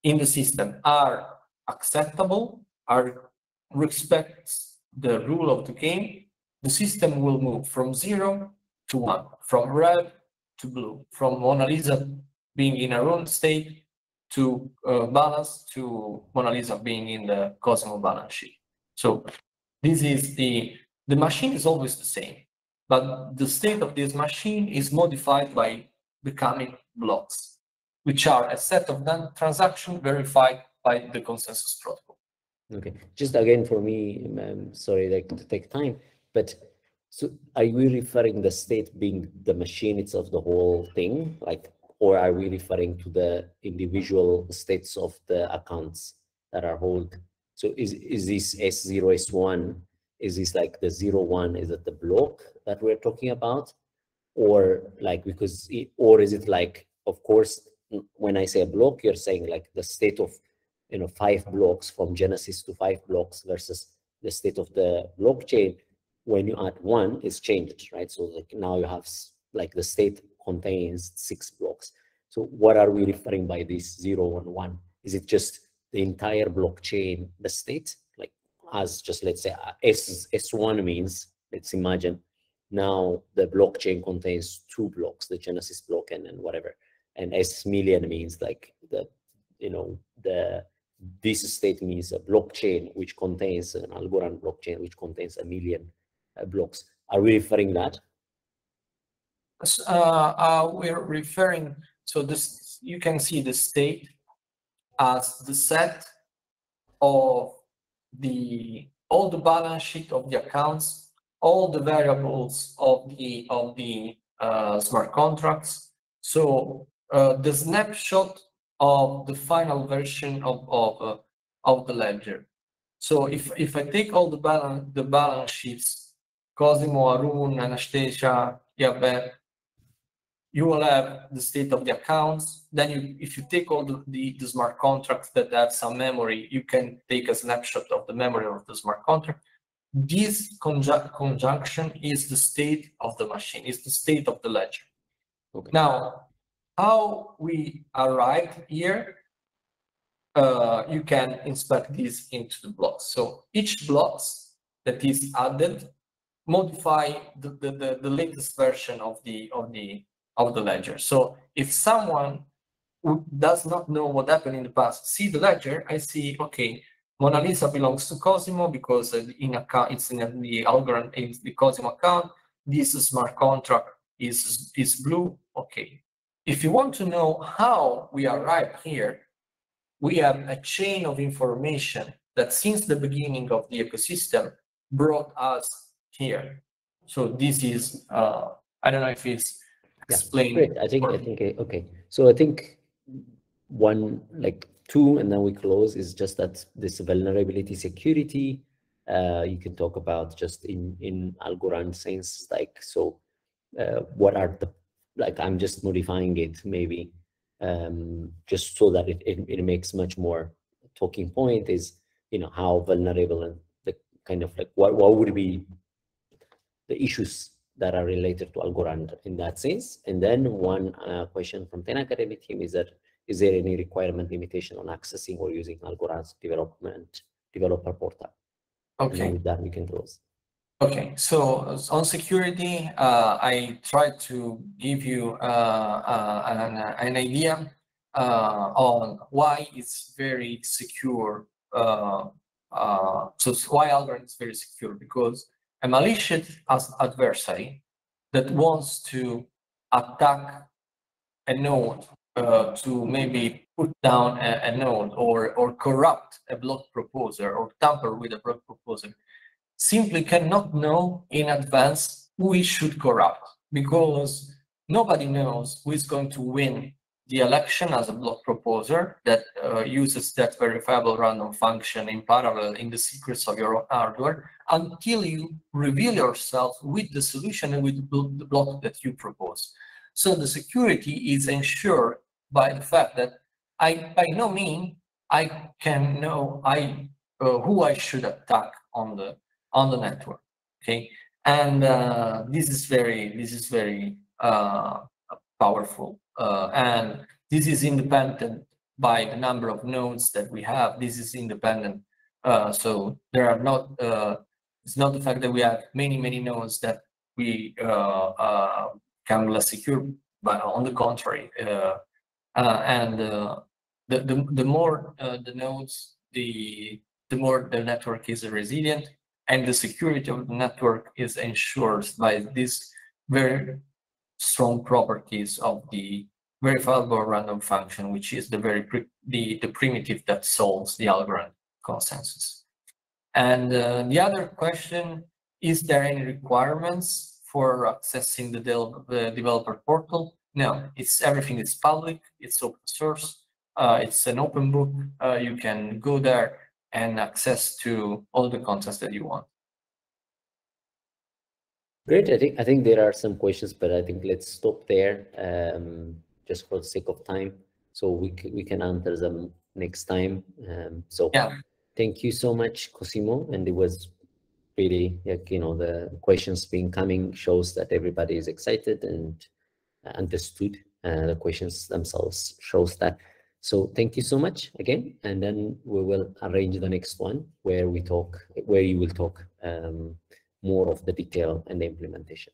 in the system are acceptable, are respects the rule of the game, the system will move from zero to one, from red to blue, from Mona Lisa being in her own state to uh, balance to Mona Lisa being in the Cosimo balance sheet. So this is the, the machine is always the same, but the state of this machine is modified by becoming blocks, which are a set of transactions verified by the consensus protocol. Okay, just again for me, um, sorry like, to take time, but so are we referring the state being the machine itself, the whole thing, like, or are we referring to the individual states of the accounts that are hold So is, is this S0, S1, is this like the zero one, is it the block that we're talking about? Or like, because, it, or is it like, of course, when I say a block, you're saying like the state of, you know, five blocks from Genesis to five blocks versus the state of the blockchain. When you add one, it's changed, right? So like now you have like the state contains six blocks. So what are we referring by this zero and one? Is it just the entire blockchain, the state, like as just let's say uh, S S1 means, let's imagine now the blockchain contains two blocks, the Genesis block and, and whatever. And S million means like the, you know, the this state means a blockchain which contains an Algorand blockchain which contains a million uh, blocks. Are we referring that? Uh, uh, we're referring, so this, you can see the state as the set of the all the balance sheet of the accounts, all the variables of the of the uh, smart contracts. So uh, the snapshot of the final version of of uh, of the ledger. So if if I take all the balance the balance sheets, Cosimo, Arun, Anastasia, Yabet, you will have the state of the accounts. Then you, if you take all the, the, the, smart contracts that have some memory, you can take a snapshot of the memory of the smart contract. This conju conjunction is the state of the machine, is the state of the ledger. Okay. Now, how we arrive here, uh, you can inspect this into the blocks. So each blocks that is added modify the, the, the, the latest version of the of the of the ledger. So if someone who does not know what happened in the past see the ledger, I see, okay, Mona Lisa belongs to Cosimo because in account it's in the algorithm in the Cosimo account. This smart contract is is blue. Okay. If you want to know how we arrive here, we have a chain of information that since the beginning of the ecosystem brought us here. So this is uh, I don't know if it's explained. Yeah, great. I think I think eh, okay. So I think one like two, and then we close is just that this vulnerability security. Uh, you can talk about just in in Algorand sense, like so. Uh, what are the like? I'm just modifying it maybe, um, just so that it, it it makes much more talking point is you know how vulnerable and the kind of like what what would be the issues that are related to Algorand in that sense. And then one uh, question from 10 Academy team is that, is there any requirement limitation on accessing or using Algorand's development developer portal? Okay. And with that we can close. Okay, so on security, uh, I tried to give you uh, uh an, an, idea uh, on why it's very secure. Uh, so why Algorand is very secure because a malicious adversary that wants to attack a node uh, to maybe put down a, a, node or, or corrupt a block proposer or tamper with a block proposer simply cannot know in advance who he should corrupt because nobody knows who is going to win the election as a block proposer that uh, uses that verifiable random function in parallel in the secrets of your hardware until you reveal yourself with the solution and with the block that you propose. So the security is ensured by the fact that I, by no means, I can know I uh, who I should attack on the on the network. Okay, and uh, this is very this is very uh, powerful. Uh, and this is independent by the number of nodes that we have. This is independent. Uh, so there are not, uh, it's not the fact that we have many, many nodes that we uh, can less secure, but on the contrary. And the, the, the more the nodes, the, the more the network is resilient and the security of the network is ensured by these very strong properties of the verifiable random function, which is the very the, the primitive that solves the Algorand consensus. And uh, the other question, is there any requirements for accessing the, the developer portal? No, it's everything is public, it's open source, uh, it's an open book, uh, you can go there and access to all the contents that you want. Great. I think I think there are some questions, but I think let's stop there um, just for the sake of time, so we we can answer them next time. Um, so Yeah. thank you so much, Cosimo, and it was really like you know the questions being coming shows that everybody is excited and understood uh, the questions themselves shows that. So thank you so much again, and then we will arrange the next one where we talk where you will talk. Um, more of the detail and the implementation.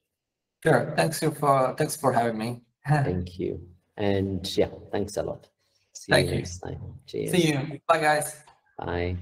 Sure. Thanks you for thanks for having me. Thank you. And yeah, thanks a lot. See Thank you you. next time. Cheers. See you. Bye guys. Bye.